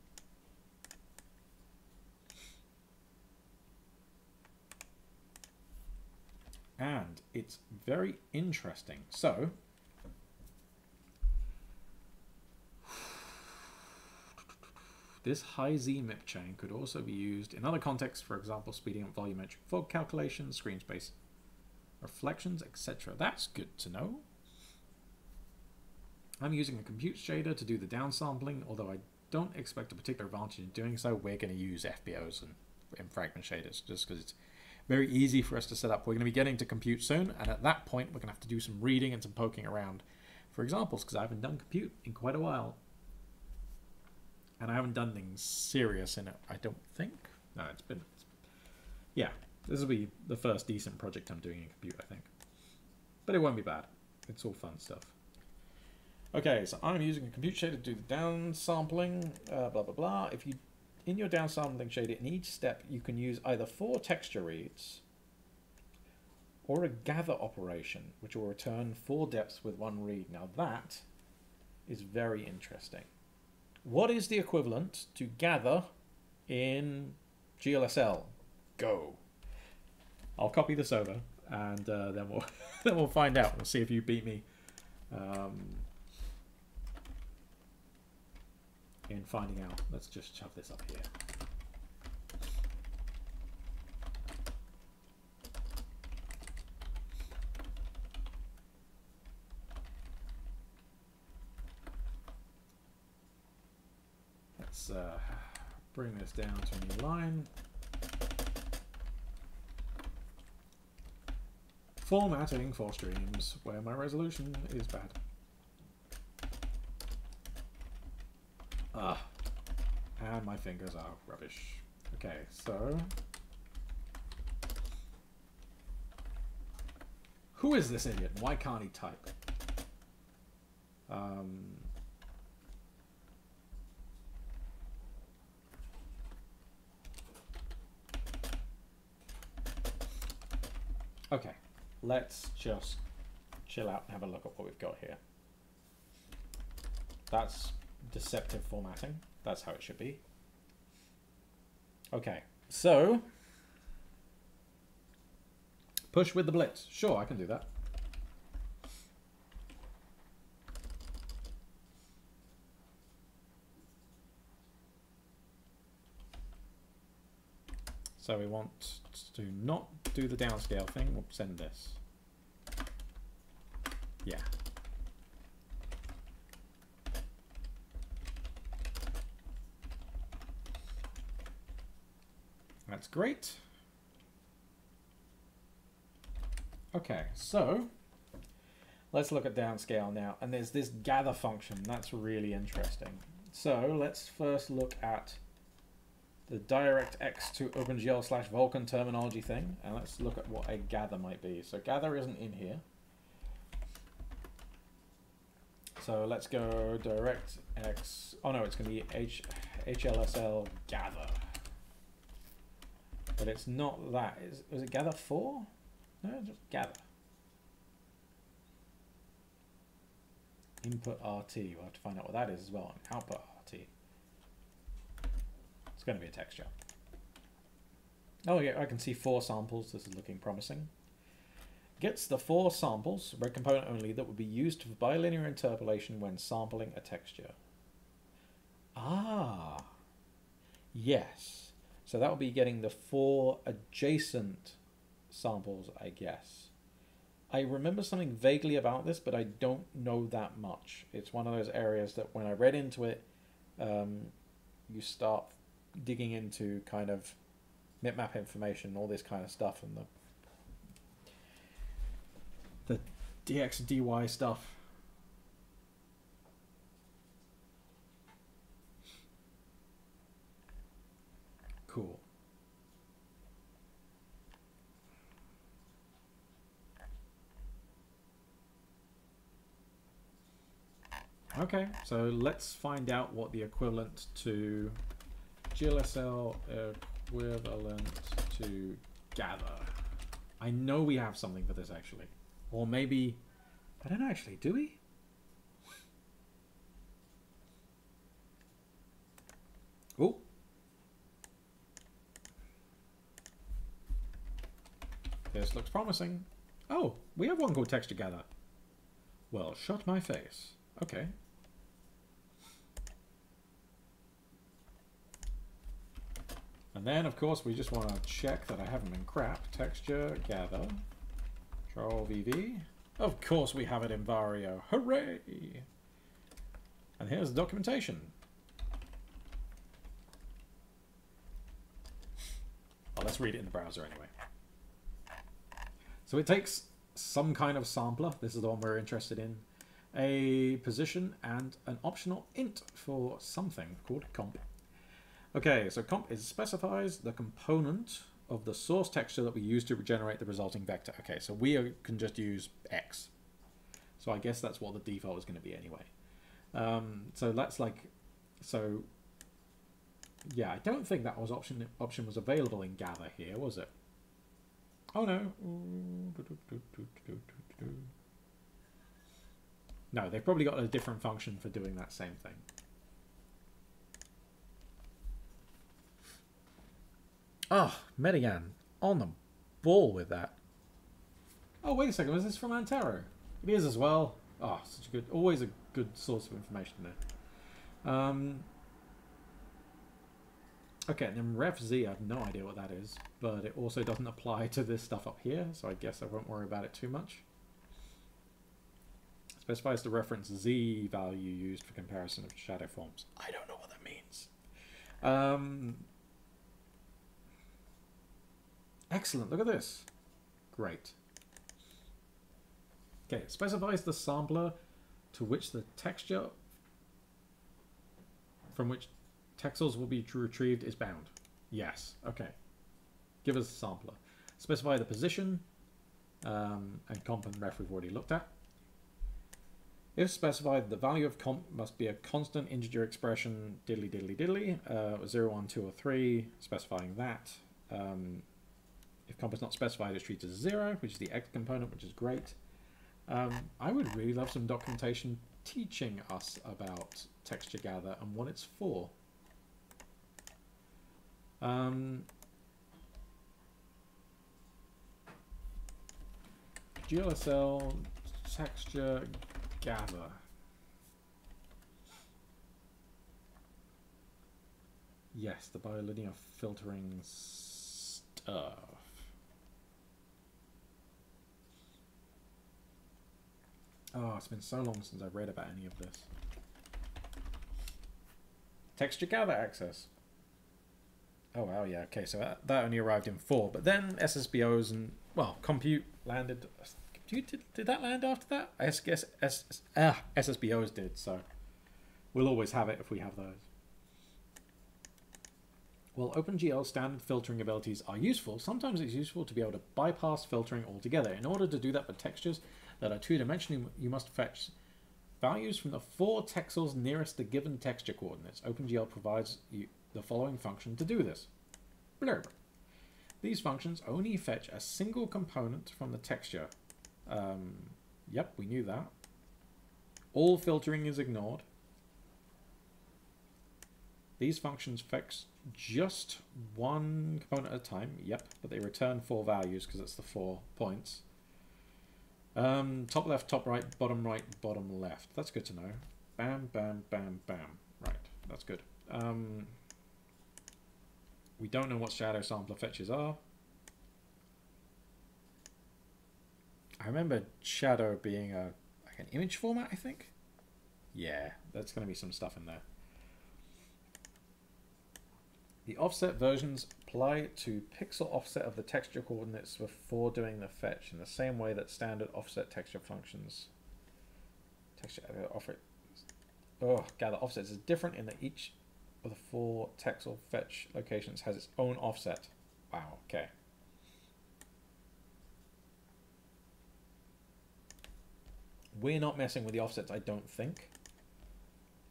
And it's very interesting. So, This high Z MIP chain could also be used in other contexts, for example, speeding up volumetric fog calculations, screen space reflections, etc. That's good to know. I'm using a compute shader to do the downsampling, although I don't expect a particular advantage in doing so. We're going to use FBOs and, and fragment shaders just because it's very easy for us to set up. We're going to be getting to compute soon, and at that point, we're going to have to do some reading and some poking around for examples because I haven't done compute in quite a while. And I haven't done things serious in it, I don't think. No, it's been. Yeah, this will be the first decent project I'm doing in Compute, I think. But it won't be bad. It's all fun stuff. Okay, so I'm using a compute shader to do the downsampling, uh, blah, blah, blah. If you, in your downsampling shader, in each step, you can use either four texture reads or a gather operation, which will return four depths with one read. Now that is very interesting. What is the equivalent to gather in GLSL? Go. I'll copy this over, and uh, then we'll then we'll find out. We'll see if you beat me um, in finding out. Let's just shove this up here. Uh, bring this down to a new line. Formatting for streams where my resolution is bad. Ah, and my fingers are rubbish. Okay, so who is this idiot? Why can't he type? Um, okay, let's just chill out and have a look at what we've got here. That's deceptive formatting. That's how it should be. Okay, so push with the blitz. Sure, I can do that. So we want to not do the downscale thing. We'll send this. Yeah. That's great. Okay, so let's look at downscale now. And there's this gather function. That's really interesting. So let's first look at the DirectX to OpenGL slash Vulkan terminology thing. And let's look at what a gather might be. So gather isn't in here. So let's go DirectX. Oh no, it's going to be H, HLSL gather. But it's not that. Is, was it gather 4? No, just gather. Input RT. We'll have to find out what that is as well. And output going to be a texture. Oh yeah, I can see four samples. This is looking promising. Gets the four samples, red component only, that would be used for bilinear interpolation when sampling a texture. Ah. Yes. So that will be getting the four adjacent samples, I guess. I remember something vaguely about this, but I don't know that much. It's one of those areas that when I read into it, um, you start digging into kind of mipmap information, all this kind of stuff, and the the dx dy stuff. Cool. Okay, so let's find out what the equivalent to GLSL uh, equivalent to gather. I know we have something for this actually. Or maybe, I don't know actually, do we? Oh, This looks promising. Oh, we have one called Texture Gather. Well, shut my face. Okay. And then, of course, we just want to check that I haven't been crap. Texture Gather. Control VV. Of course we have it in Varjo. Hooray! And here's the documentation. Well, let's read it in the browser anyway. So it takes some kind of sampler, this is the one we're interested in, a position and an optional int for something called comp. Okay, so comp is specifies the component of the source texture that we use to generate the resulting vector. Okay, so we are, can just use x. So I guess that's what the default is going to be anyway. Um, so that's like, so yeah, I don't think that was option option was available in Gather here, was it? Oh no. No, they've probably got a different function for doing that same thing. Oh, Medigan on the ball with that. Oh, wait a second. Was this from Anteru? It is as well. Oh, such a good, always a good source of information there. Um, okay, and then ref z, I have no idea what that is, but it also doesn't apply to this stuff up here, so I guess I won't worry about it too much. Specifies the reference z value used for comparison of shadow forms. I don't know what that means. Um, excellent, look at this. Great. Okay, specifies the sampler to which the texture from which texels will be retrieved is bound. Yes, okay. Give us a sampler. Specify the position, um, and comp and ref we've already looked at. If specified, the value of comp must be a constant integer expression, diddly diddly diddly, uh, 0, 1, 2, or 3, specifying that. Um, if comp is not specified, it's treated as 0, which is the x component, which is great. Um, I would really love some documentation teaching us about texture gather and what it's for. Um, GLSL texture gather. Yes, the bilinear filtering stuff. Oh, it's been so long since I've read about any of this. Texture gather access. Oh wow, yeah, okay, so that, that only arrived in 4, but then SSBOs and, well, compute landed... Did, did that land after that? I guess S, ah, SSBOs did, so we'll always have it if we have those. While OpenGL standard filtering abilities are useful, sometimes it's useful to be able to bypass filtering altogether. In order to do that for textures, that are two-dimensional, you must fetch values from the four texels nearest the given texture coordinates. OpenGL provides you the following function to do this. Blurb. These functions only fetch a single component from the texture. Um, yep, we knew that. All filtering is ignored. These functions fetch just one component at a time, yep, but they return four values because it's the four points. Um, top left, top right, bottom right, bottom left. That's good to know. Bam, bam, bam, bam. Right, that's good. Um, we don't know what shadow sampler fetches are. I remember shadow being a like an image format, I think. Yeah, that's going to be some stuff in there. The offset versions apply to pixel offset of the texture coordinates before doing the fetch in the same way that standard offset texture functions texture uh, offer oh gather offsets is different in that each of the four texel fetch locations has its own offset. Wow, okay. We're not messing with the offsets, I don't think.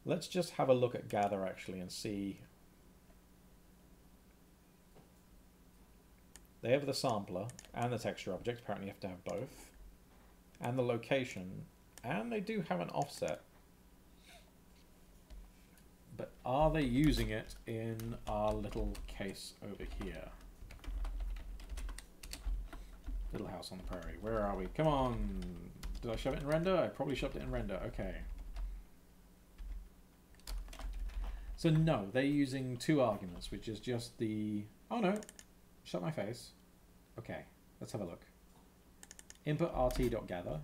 Let's just have a look at gather actually and see They have the sampler and the texture object. Apparently you have to have both. And the location. And they do have an offset. But are they using it in our little case over here? Little house on the prairie. Where are we? Come on. Did I shove it in render? I probably shoved it in render. Okay. So no, they're using two arguments, which is just the... Oh no, shut my face. Okay, let's have a look. Input rt.gather.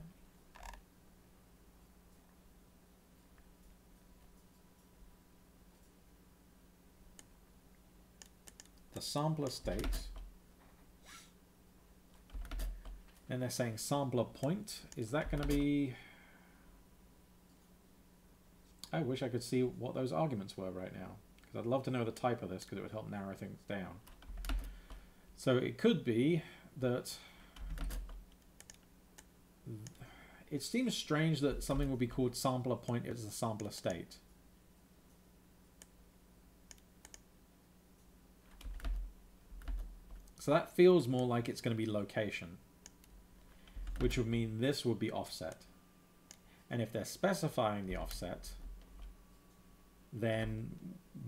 The sampler state. And they're saying sampler point. Is that going to be... I wish I could see what those arguments were right now. Because I'd love to know the type of this because it would help narrow things down. So it could be that it seems strange that something would be called sampler point as a sampler state. So that feels more like it's going to be location, which would mean this would be offset. And if they're specifying the offset, then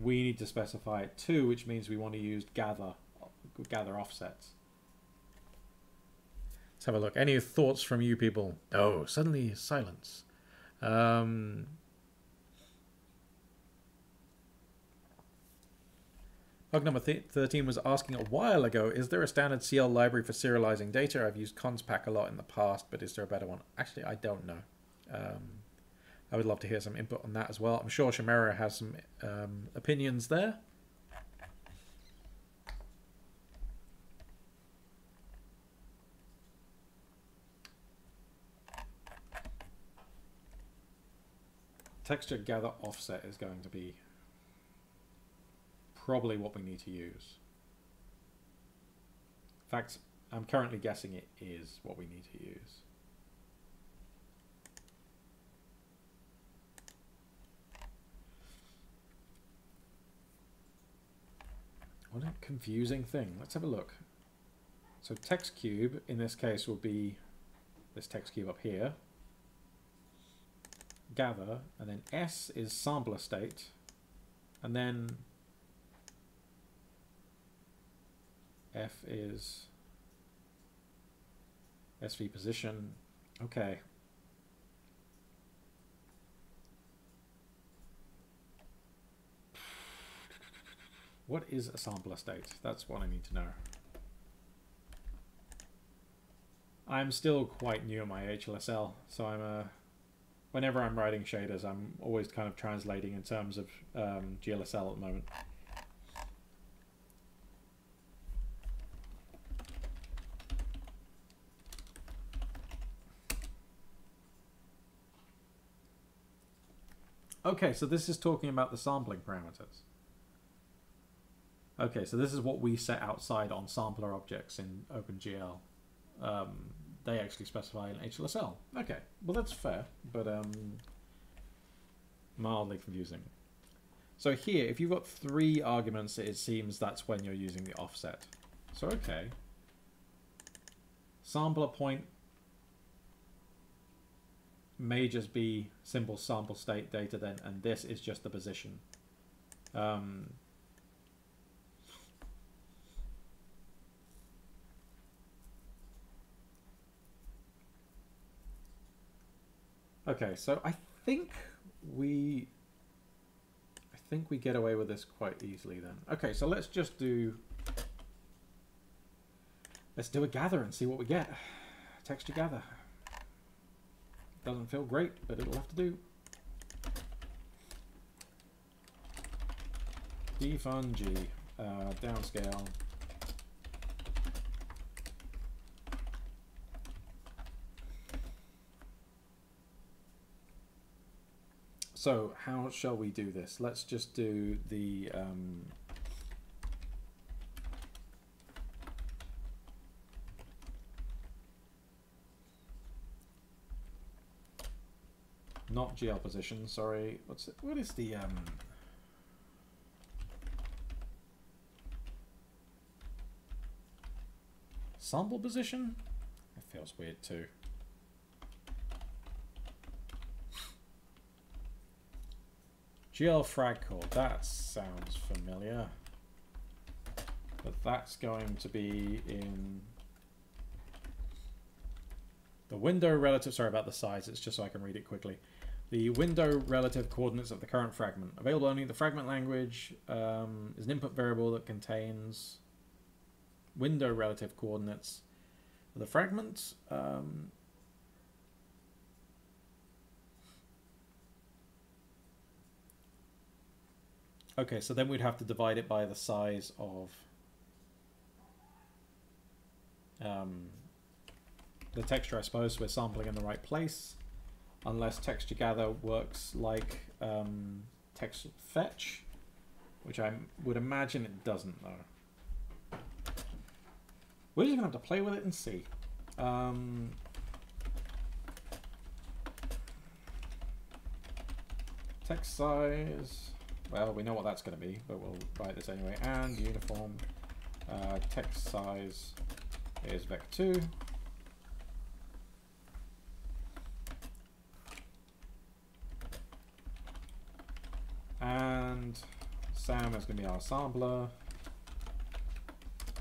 we need to specify it too, which means we want to use gather gather offsets. Let's have a look. Any thoughts from you people? Oh, suddenly silence. Um, Bug number 13 was asking a while ago, is there a standard CL library for serializing data? I've used Conspack a lot in the past, but is there a better one? Actually, I don't know. Um, I would love to hear some input on that as well. I'm sure Shinmera has some um, opinions there. Texture gather offset is going to be probably what we need to use. In fact, I'm currently guessing it is what we need to use. What a confusing thing. Let's have a look. So text cube in this case will be this text cube up here. Gather, and then S is sampler state, and then F is SV position. Okay. What is a sampler state? That's what I need to know. I'm still quite new at my HLSL, so I'm a. Uh, whenever I'm writing shaders, I'm always kind of translating in terms of um, GLSL at the moment. Okay, so this is talking about the sampling parameters. Okay, so this is what we set outside on sampler objects in OpenGL. Um, they actually specify an HLSL. Okay, well that's fair, but um, mildly confusing. So here, if you've got three arguments, it seems that's when you're using the offset. So okay, sampler point may just be simple sample state data then, and this is just the position. Um, okay, so I think we I think we get away with this quite easily then. Okay, so let's just do let's do a gather and see what we get. Texture gather. Doesn't feel great, but it'll have to do. Defun G, uh, downscale. So how shall we do this? Let's just do the um, Not GL position, sorry. What's it? What is the um sample position? It feels weird too. GL frag call, that sounds familiar. But that's going to be in the window relative, sorry about the size, it's just so I can read it quickly the window relative coordinates of the current fragment. Available only in the fragment language um, is an input variable that contains window relative coordinates of the fragment. Um, okay, so then we'd have to divide it by the size of um, the texture, I suppose. We're sampling in the right place unless texture gather works like um, text fetch, which I would imagine it doesn't though. We're just gonna have to play with it and see. Um, text size, well, we know what that's going to be, but we'll write this anyway. And uniform uh, text size is vec2. And Sam is going to be our sampler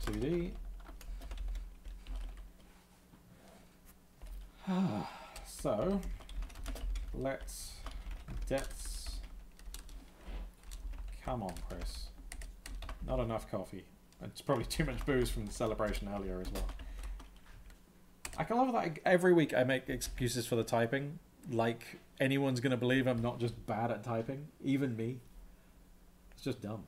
2D. so, let's depths. Come on, Chris. Not enough coffee. It's probably too much booze from the celebration earlier as well. I can love that every week I make excuses for the typing. Like anyone's going to believe I'm not just bad at typing. Even me. It's just dumb.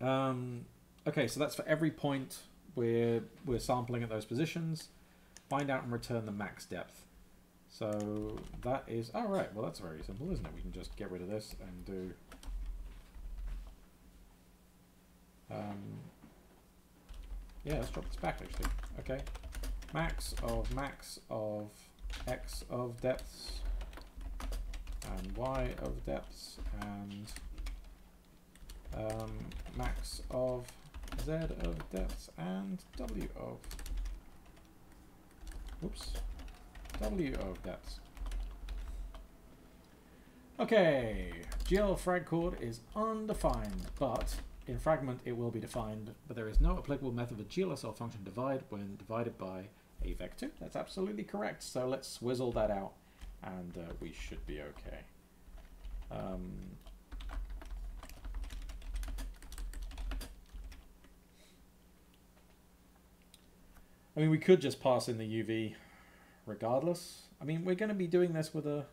Um, okay, so that's for every point we're, we're sampling at those positions. Find out and return the max depth. So that is, all oh right, well that's very simple, isn't it? We can just get rid of this and do Um, yeah, let's drop this back actually. Okay. Max of max of x of depths and y of depths and um, max of z of depths and w of oops w of depths. Okay, GL frag coord is undefined, but in fragment, it will be defined, but there is no applicable method of GLSL function divide when divided by a vector. That's absolutely correct. So let's swizzle that out, and uh, we should be okay. Um, I mean, we could just pass in the UV regardless. I mean, we're going to be doing this with a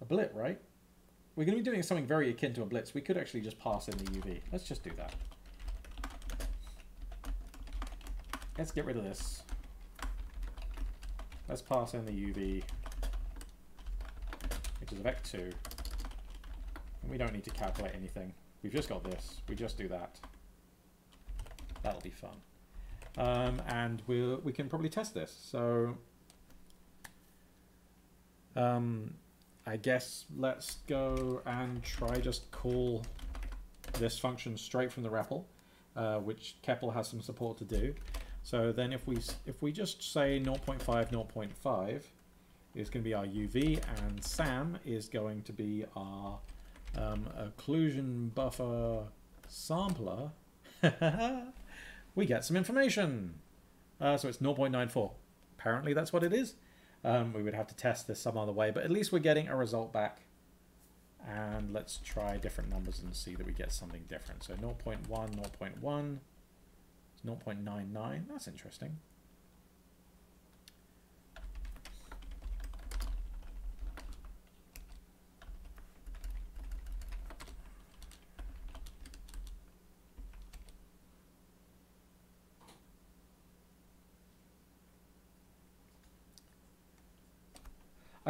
a blit, right? We're going to be doing something very akin to a blitz. We could actually just pass in the UV. Let's just do that. Let's get rid of this. Let's pass in the UV, which is a Vec2. And we don't need to calculate anything. We've just got this. We just do that. That'll be fun. Um, and we we'll, we can probably test this. So um, I guess let's go and try just call this function straight from the REPL, uh, which CEPL has some support to do. So then if we if we just say 0.5, 0.5 is going to be our UV, and SAM is going to be our um, occlusion buffer sampler, we get some information. Uh, so it's 0.94. Apparently that's what it is. Um, we would have to test this some other way, but at least we're getting a result back. And let's try different numbers and see that we get something different. So 0 0.1, 0 0.1, 0 0.99. That's interesting.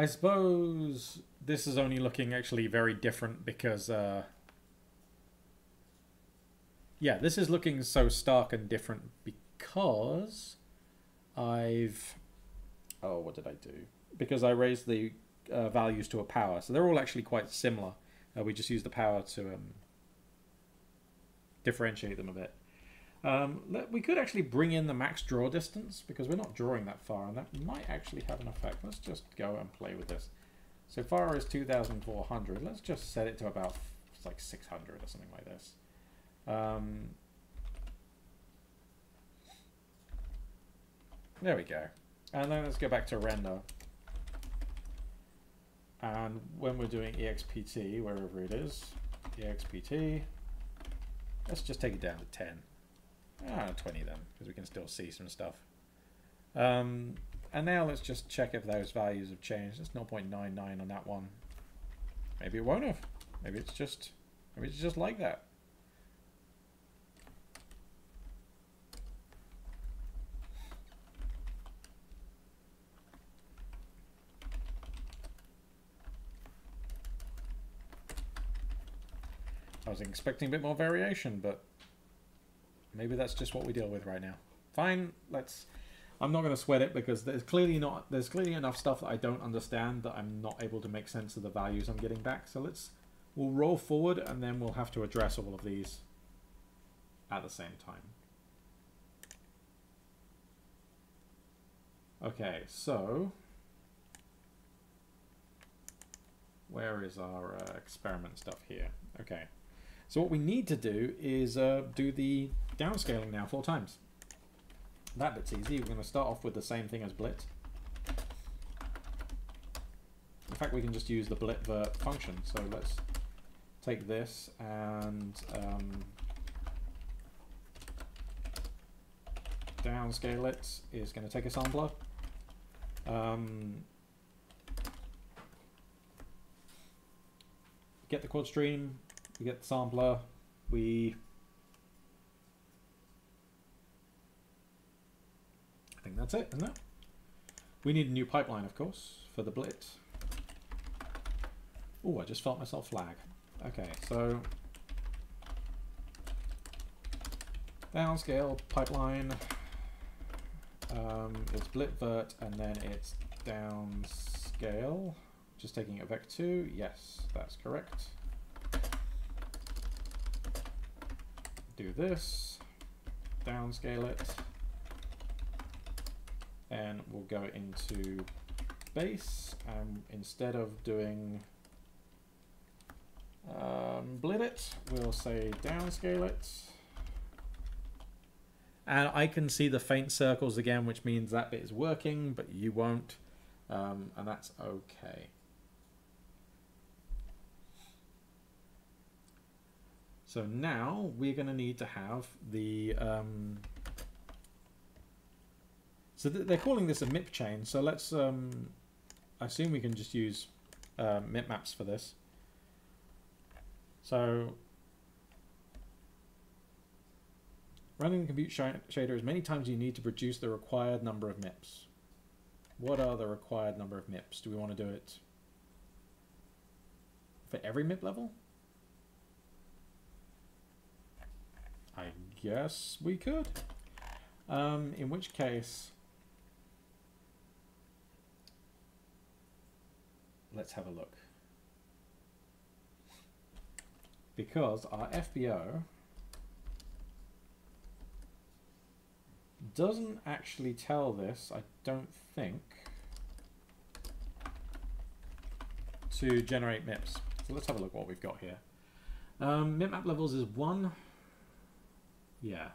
I suppose this is only looking actually very different because, uh, yeah, this is looking so stark and different because I've, oh, what did I do? Because I raised the uh, values to a power. So they're all actually quite similar. Uh, we just use the power to um, differentiate them a bit. Um, we could actually bring in the max draw distance because we're not drawing that far and that might actually have an effect. Let's just go and play with this. So far as 2,400, let's just set it to about like 600 or something like this. Um, there we go. And then let's go back to render. And when we're doing EXPT, wherever it is, EXPT, let's just take it down to 10. Ah, 20 then, because we can still see some stuff. Um, and now let's just check if those values have changed. It's 0.99 on that one. Maybe it won't have. Maybe it's just, maybe it's just like that. I was expecting a bit more variation, but Maybe that's just what we deal with right now. Fine, let's... I'm not going to sweat it because there's clearly not there's clearly enough stuff that I don't understand that I'm not able to make sense of the values I'm getting back. So let's we'll roll forward and then we'll have to address all of these at the same time. Okay, so where is our uh, experiment stuff here? Okay, So what we need to do is uh, do the downscaling now four times. That bit's easy. We're going to start off with the same thing as blit. In fact, we can just use the blitvert function. So let's take this and um, downscale it is going to take a sampler. Um, get the quad stream, we get the sampler, we I think that's it, isn't it? We need a new pipeline, of course, for the blit. Oh, I just felt myself flag. Okay, so downscale pipeline. Um, it's blitvert and then it's downscale. Just taking a vec2. Yes, that's correct. Do this. Downscale it. And we'll go into base and instead of doing um, blit it, we'll say downscale it. And I can see the faint circles again, which means that bit is working, but you won't. Um, and that's okay. So now we're going to need to have the... Um, so th they're calling this a MIP chain, so let's... Um, I assume we can just use uh, MIP maps for this. So running the compute sh shader as many times you need to produce the required number of MIPS. What are the required number of MIPS? Do we want to do it for every MIP level? I guess we could. Um, in which case, let's have a look. because our FBO doesn't actually tell this, I don't think, to generate MIPS. So let's have a look what we've got here. Um, MIP levels is one. Yeah.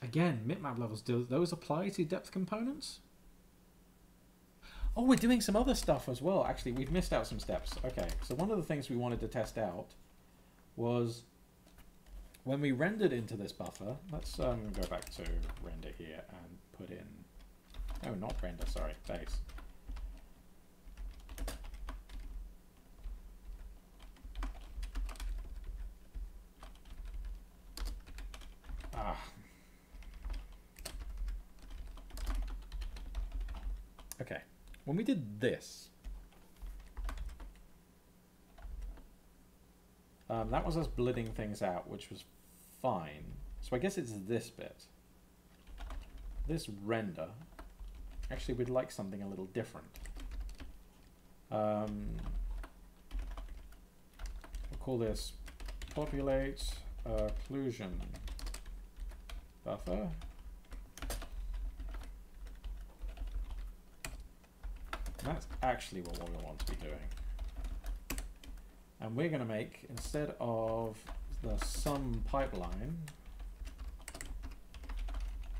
Again, MIP levels, do those apply to depth components? Oh, we're doing some other stuff as well. Actually, we've missed out some steps. Okay, so one of the things we wanted to test out was when we rendered into this buffer, let's um, go back to render here and put in, no, not render, sorry, base. Ah. Okay when we did this, um, that was us blitting things out, which was fine. So I guess it's this bit. This render. Actually, we'd like something a little different. Um, we'll call this populate occlusion buffer. That's actually what we want to be doing. And we're going to make, instead of the sum pipeline,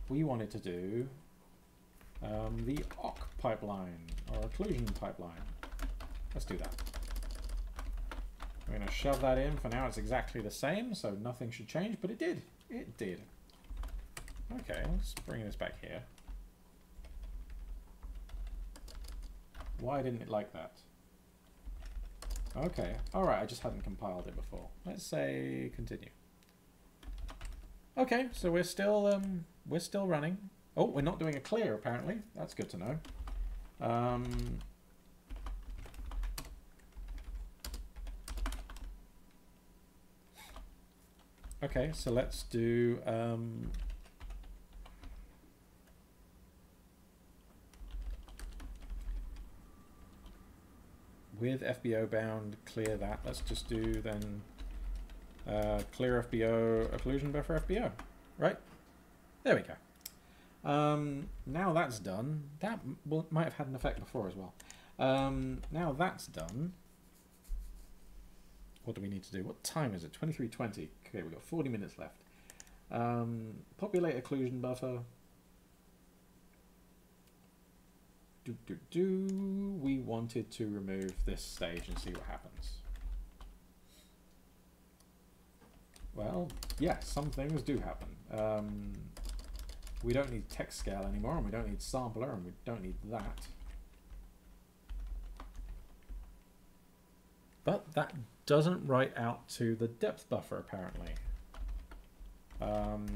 we wanted to do um, the OCC pipeline, or occlusion pipeline. Let's do that. We're going to shove that in. For now, it's exactly the same, so nothing should change, but it did. It did. Okay, let's bring this back here. Why didn't it like that? Okay, alright, I just hadn't compiled it before. Let's say continue. Okay, so we're still um we're still running. Oh, we're not doing a clear apparently. That's good to know. Um Okay, so let's do um with FBO bound, clear that. Let's just do then uh, clear FBO occlusion buffer FBO, right? There we go. Um, now that's done. That might have had an effect before as well. Um, now that's done. what do we need to do? What time is it? 23.20. Okay, we've got 40 minutes left. Um, populate occlusion buffer. Do, do, do. We wanted to remove this stage and see what happens. Well, yes, some things do happen. Um, we don't need text scale anymore, and we don't need sampler, and we don't need that. But that doesn't write out to the depth buffer, apparently. Um,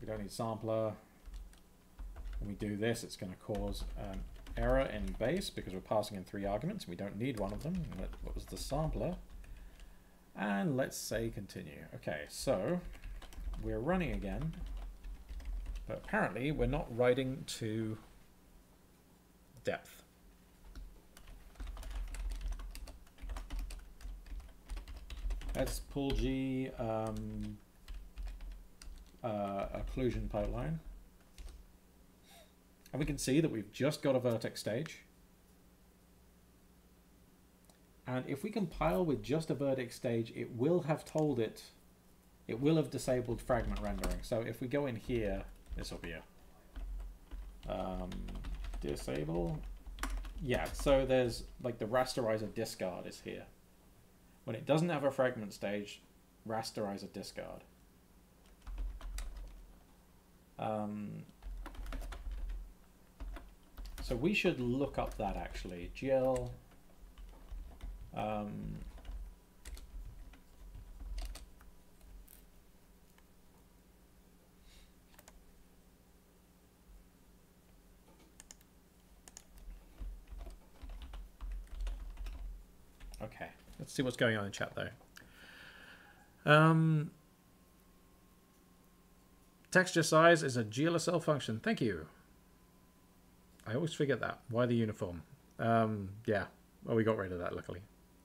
we don't need sampler. When we do this, it's going to cause an error in base because we're passing in three arguments. And We don't need one of them. What was the sampler? And let's say continue. Okay, so we're running again. But apparently we're not writing to depth. Let's pull G um, uh, occlusion pipeline. And we can see that we've just got a vertex stage. And if we compile with just a vertex stage, it will have told it, it will have disabled fragment rendering. So if we go in here, this will be a um, disable. Yeah, so there's like the rasterizer discard is here. When it doesn't have a fragment stage, rasterizer discard. Um, so we should look up that actually. GL um, okay, let's see what's going on in chat though. Um, texture size is a GLSL function. Thank you. I always forget that. Why the uniform? Um, yeah, well, we got rid of that, luckily.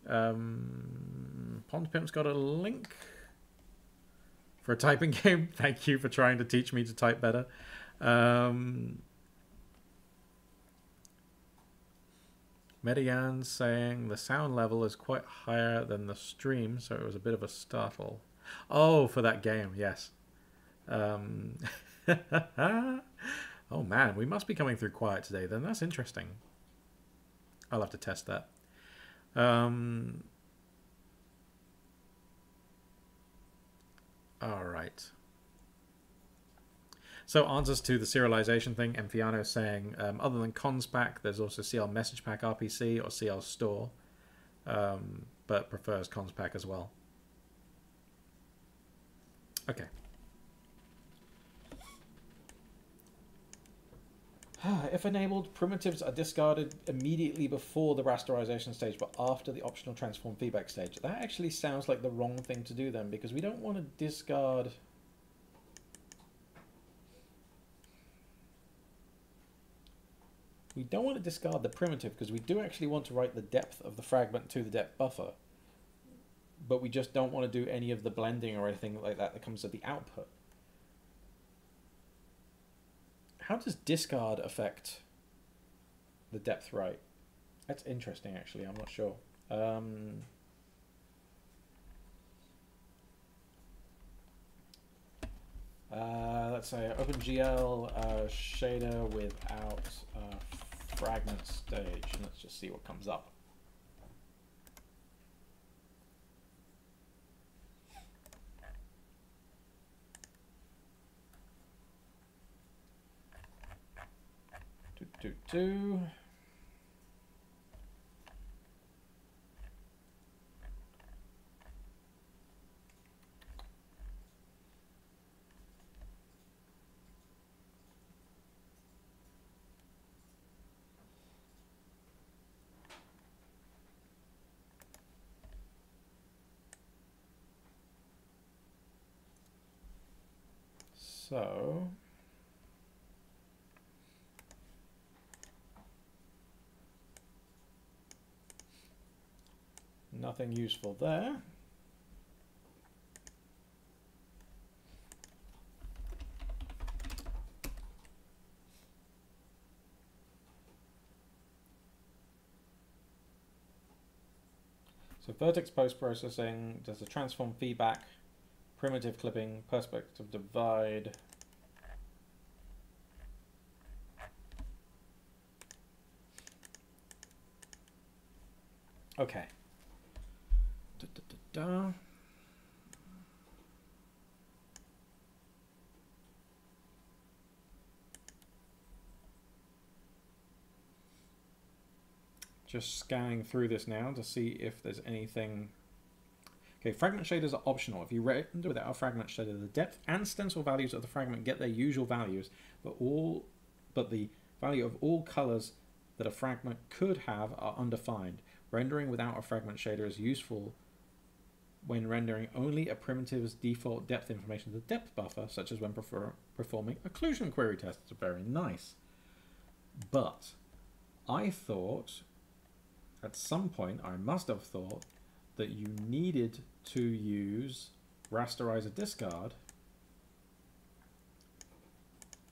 Um, Pond Pimp's got a link for a typing game. Thank you for trying to teach me to type better. Um, Median saying the sound level is quite higher than the stream, so it was a bit of a startle. Oh, for that game, yes. Um, oh man, we must be coming through quiet today then. That's interesting. I'll have to test that. Um, all right. So answers to the serialization thing, Emphiano saying, um, other than conspack, there's also CL message pack RPC or CL store, um, but prefers conspack as well. Okay. if enabled, primitives are discarded immediately before the rasterization stage, but after the optional transform feedback stage. That actually sounds like the wrong thing to do then, because we don't want to discard... We don't want to discard the primitive, because we do actually want to write the depth of the fragment to the depth buffer. But we just don't want to do any of the blending or anything like that that comes at the output. How does discard affect the depth right? That's interesting, actually. I'm not sure. Um, uh, let's say OpenGL uh, shader without uh, fragment stage. Let's just see what comes up. Do, do. So Nothing useful there. So vertex post-processing, does a transform feedback, primitive clipping, perspective divide. Okay. Da, Just scanning through this now to see if there's anything. Okay, fragment shaders are optional. If you render without a fragment shader, the depth and stencil values of the fragment get their usual values, but all but the value of all colors that a fragment could have are undefined. Rendering without a fragment shader is useful when rendering only a primitive's default depth information to the depth buffer, such as when prefer, performing occlusion query tests. Are very nice. But I thought at some point I must have thought that you needed to use rasterizer discard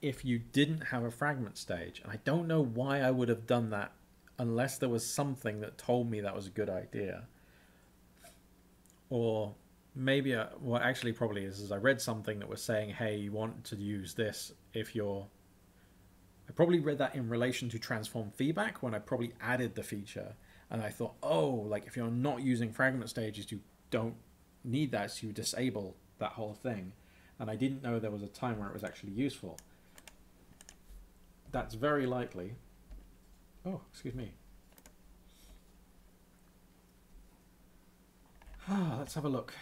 if you didn't have a fragment stage. And I don't know why I would have done that unless there was something that told me that was a good idea. Or maybe, uh, I, what actually probably is, is I read something that was saying, hey, you want to use this if you're. I probably read that in relation to transform feedback when I probably added the feature and I thought, oh, like if you're not using fragment stages, you don't need that, so you disable that whole thing. And I didn't know there was a time where it was actually useful. That's very likely. Oh, excuse me. Ah, let's have a look.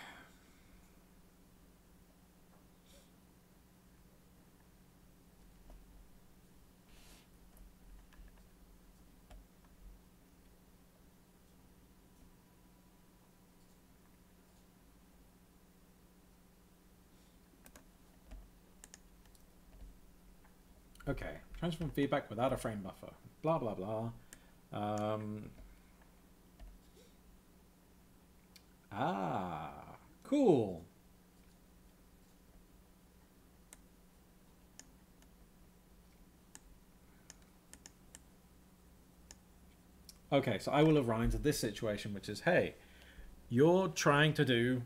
Okay, transform feedback without a frame buffer. Blah, blah, blah. Um, ah, cool. Okay, so I will have run into this situation, which is, hey, you're trying to do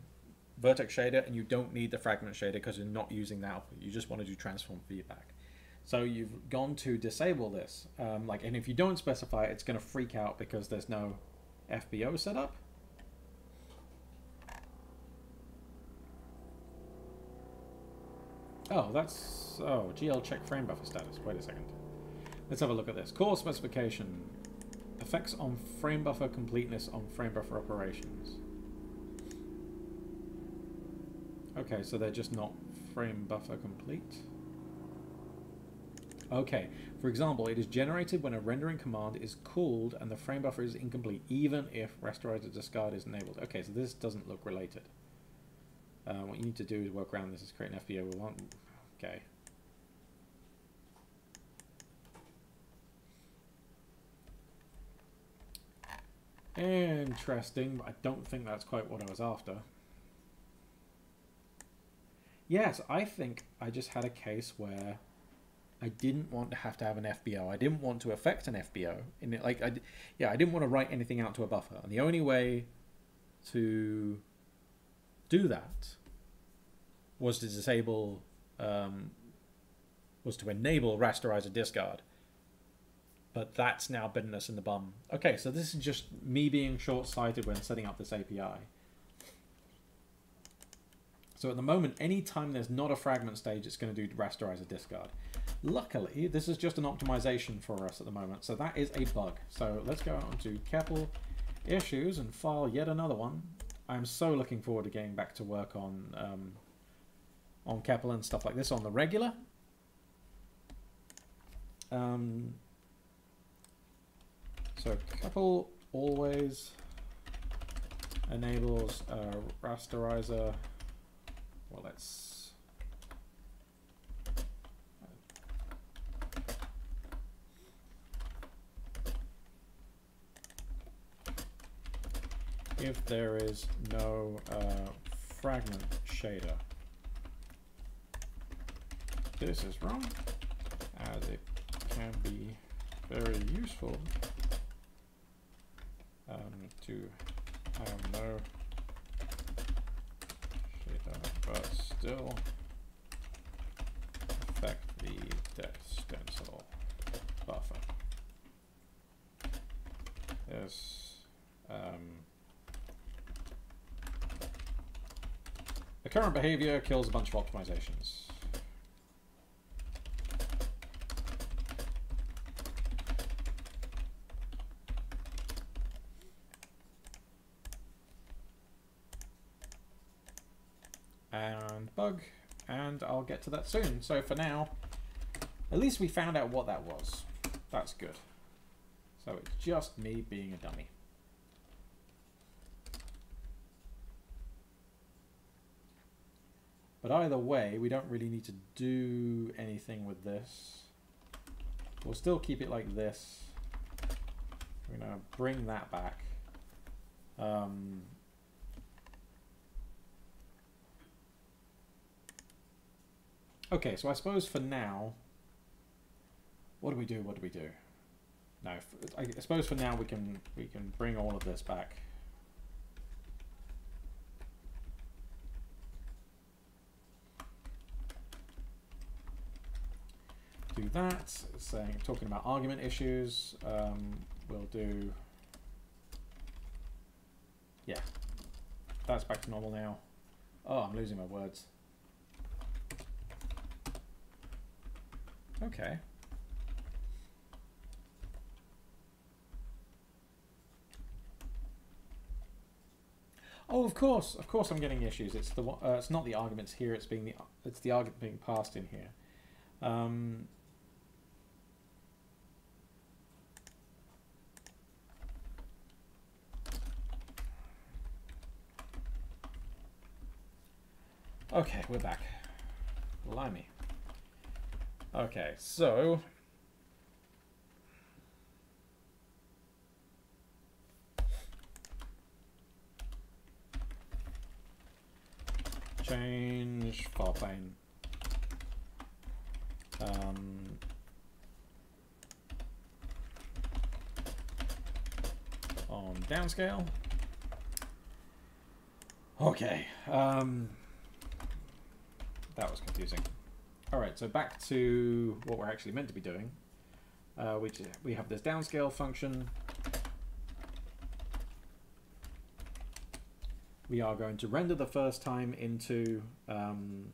vertex shader and you don't need the fragment shader because you're not using that. You just want to do transform feedback. So you've gone to disable this, um, like, and if you don't specify it, it's going to freak out because there's no FBO set up. Oh, that's, oh, GL check frame buffer status. Wait a second. Let's have a look at this. Core specification. Effects on frame buffer completeness on frame buffer operations. Okay, so they're just not frame buffer complete. Okay, for example, it is generated when a rendering command is called and the frame buffer is incomplete, even if rasterizer discard is enabled. Okay, so this doesn't look related. Uh, what you need to do is work around this is create an FBO. Okay. Interesting, but I don't think that's quite what I was after. Yes, I think I just had a case where I didn't want to have to have an FBO. I didn't want to affect an FBO. In it, like, I, yeah, I didn't want to write anything out to a buffer. And the only way to do that was to disable, um, was to enable rasterizer discard. But that's now bitten us in the bum. Okay, so this is just me being short-sighted when setting up this API. So at the moment, anytime there's not a fragment stage, it's going to do rasterizer discard. Luckily, this is just an optimization for us at the moment, so that is a bug. So let's go on to CEPL issues and file yet another one. I'm so looking forward to getting back to work on um, on CEPL and stuff like this on the regular. Um, so CEPL always enables rasterizer. Well, let's if there is no uh, fragment shader. This is wrong, as it can be very useful um, to have no shader, but still affect the depth stencil buffer. This um, the current behavior kills a bunch of optimizations. and bug, and I'll get to that soon. So for now, at least we found out what that was. That's good. So it's just me being a dummy. But either way, we don't really need to do anything with this. We'll still keep it like this. We're going to bring that back. Um, Okay, so I suppose for now, what do we do? What do we do? No, I suppose for now we can we can bring all of this back. Do that. Saying talking about argument issues. Um, we'll do. Yeah, that's back to normal now. Oh, I'm losing my words. Okay. Oh, of course, of course, I'm getting issues. It's the uh, it's not the arguments here. It's being the it's the argument being passed in here. Um, okay, we're back. Blimey. Okay, so... Change file plane. Um, on downscale. Okay. Um, that was confusing. Alright, so back to what we're actually meant to be doing. Uh, we, we have this downscale function. We are going to render the first time into um,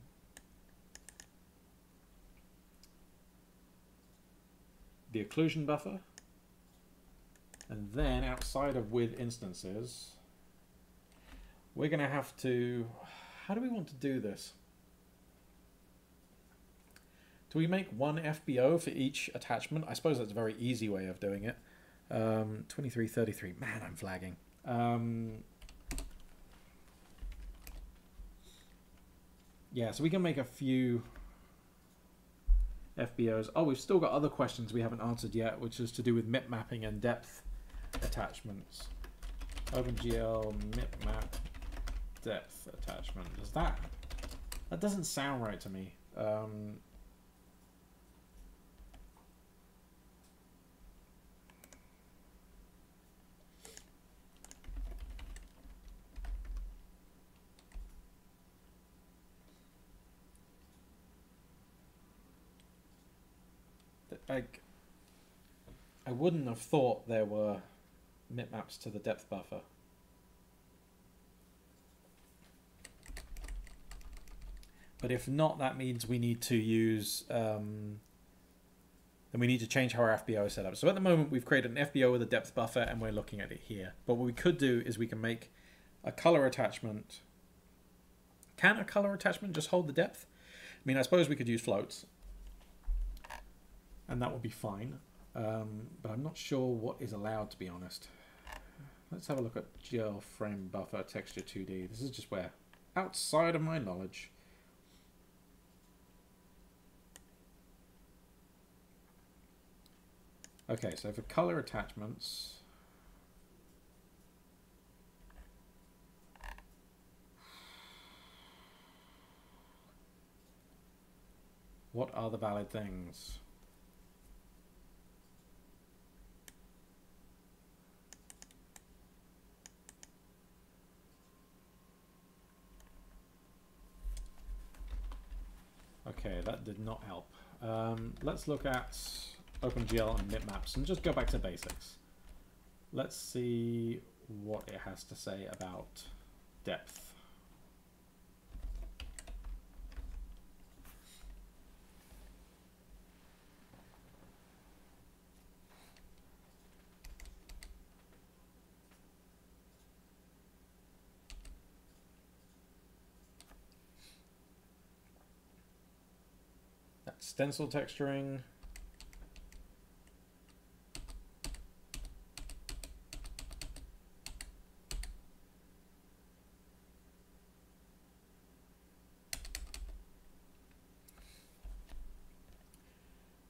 the occlusion buffer. And then outside of with instances, we're going to have to... How do we want to do this? Do we make one FBO for each attachment? I suppose that's a very easy way of doing it. Um, 2333. Man, I'm flagging. Um, yeah, so we can make a few FBOs. Oh, we've still got other questions we haven't answered yet, which is to do with MIP mapping and depth attachments. OpenGL MIP map depth attachment. Does that... That doesn't sound right to me. Um, like I wouldn't have thought there were mipmaps to the depth buffer. But if not, that means we need to use, um, then we need to change how our FBO is set up. So at the moment, we've created an FBO with a depth buffer, and we're looking at it here. But what we could do is we can make a color attachment. Can a color attachment just hold the depth? I mean, I suppose we could use floats, and that will be fine. Um, but I'm not sure what is allowed, to be honest. Let's have a look at GL frame buffer texture 2D. This is just where, outside of my knowledge, Okay, so for color attachments, what are the valid things? Okay, that did not help. Um, let's look at OpenGL and mipmaps and just go back to basics. Let's see what it has to say about depth. Stencil texturing.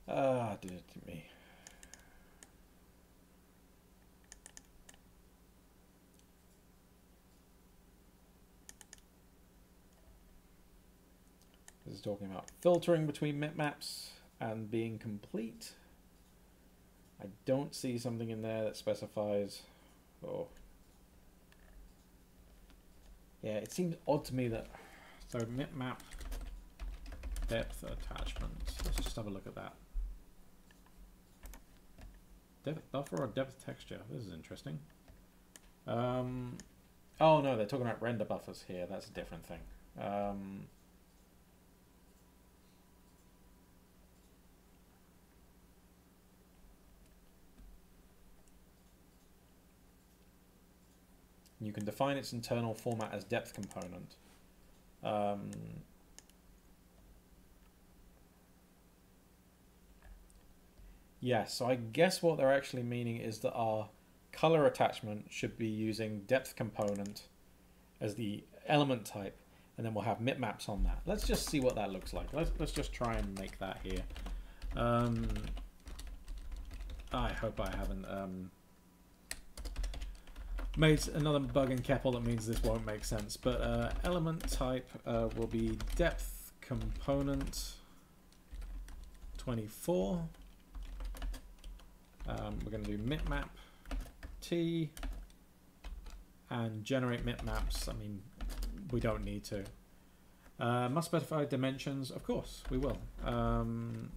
Ah, did it to me. Filtering between mipmaps and being complete. I don't see something in there that specifies. Oh. Yeah, it seems odd to me that. So mipmap depth attachment. Let's just have a look at that. Depth buffer or depth texture? This is interesting. Um, oh no, they're talking about render buffers here. That's a different thing. Um, You can define its internal format as depth component. Um, yeah, so I guess what they're actually meaning is that our color attachment should be using depth component as the element type, and then we'll have mipmaps on that. Let's just see what that looks like. Let's, let's just try and make that here. Um, I hope I haven't um, made another bug in CEPL that means this won't make sense. But uh, element type uh, will be depth component 24. Um, we're going to do mipmap t and generate mipmaps. I mean, we don't need to. Uh, must specify dimensions. Of course, we will. Um,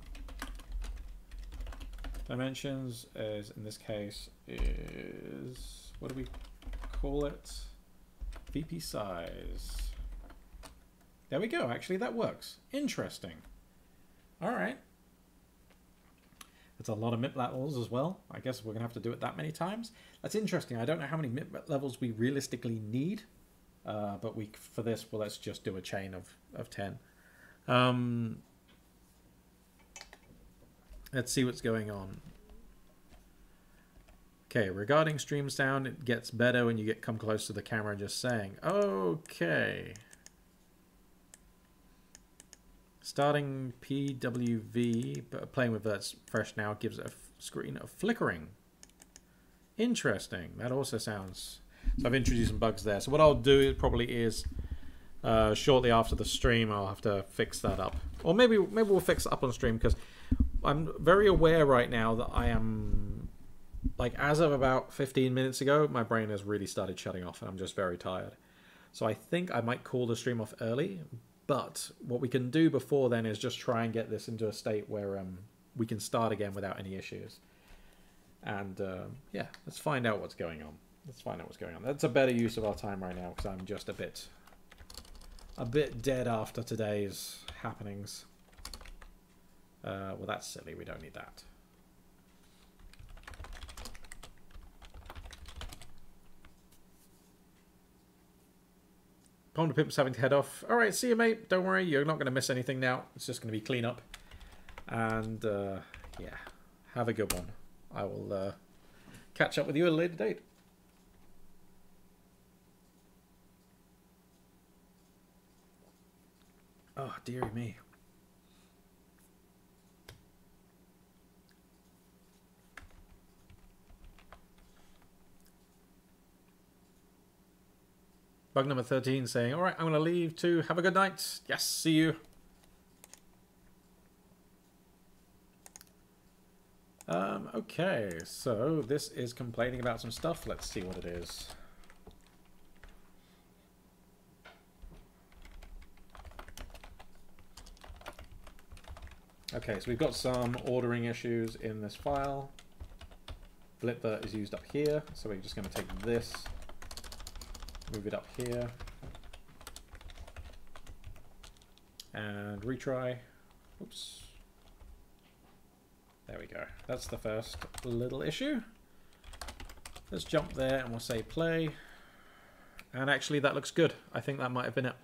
dimensions is in this case is what do we call it VP size. There we go. Actually, that works. Interesting. All right. It's a lot of MIP levels as well. I guess we're going to have to do it that many times. That's interesting. I don't know how many MIP levels we realistically need. Uh, but we for this, well, let's just do a chain of, of 10. Um, let's see what's going on. Okay, regarding stream sound, it gets better when you get come close to the camera just saying. Okay. Starting PWV, but playing with that's fresh now, gives a screen of flickering. Interesting. That also sounds... So I've introduced some bugs there. So what I'll do probably is uh, shortly after the stream, I'll have to fix that up. Or maybe maybe we'll fix it up on stream because I'm very aware right now that I am like as of about 15 minutes ago, my brain has really started shutting off and I'm just very tired. So I think I might call the stream off early, but what we can do before then is just try and get this into a state where um, we can start again without any issues. And uh, yeah, let's find out what's going on. Let's find out what's going on. That's a better use of our time right now because I'm just a bit, a bit dead after today's happenings. Uh, well, that's silly. We don't need that. Pond Pimp's having to head off. All right, see you, mate. Don't worry, you're not going to miss anything now. It's just going to be clean up. And, uh, yeah, have a good one. I will uh, catch up with you at a later date. Oh, dearie me. Bug number 13 saying, all right, I'm going to leave to have a good night. Yes, see you. Um, okay, so this is complaining about some stuff. Let's see what it is. Okay, so we've got some ordering issues in this file. Blitzer is used up here, so we're just going to take this, move it up here, and retry. Oops. There we go. That's the first little issue. Let's jump there and we'll say play. And actually that looks good. I think that might have been it.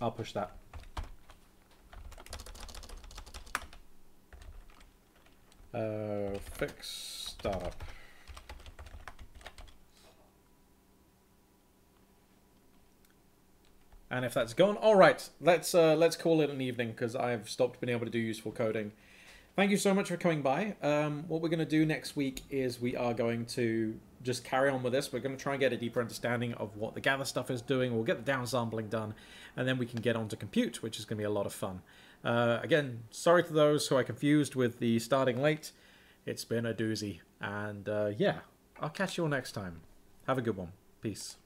I'll push that. Uh, fix startup. And if that's gone, all right, let's uh, let's call it an evening because I've stopped being able to do useful coding. Thank you so much for coming by. Um, what we're going to do next week is we are going to just carry on with this. We're going to try and get a deeper understanding of what the gather stuff is doing. We'll get the downsampling done, and then we can get on to compute, which is going to be a lot of fun. Uh, again, sorry to those who are confused with the starting late. It's been a doozy. And uh, yeah, I'll catch you all next time. Have a good one. Peace.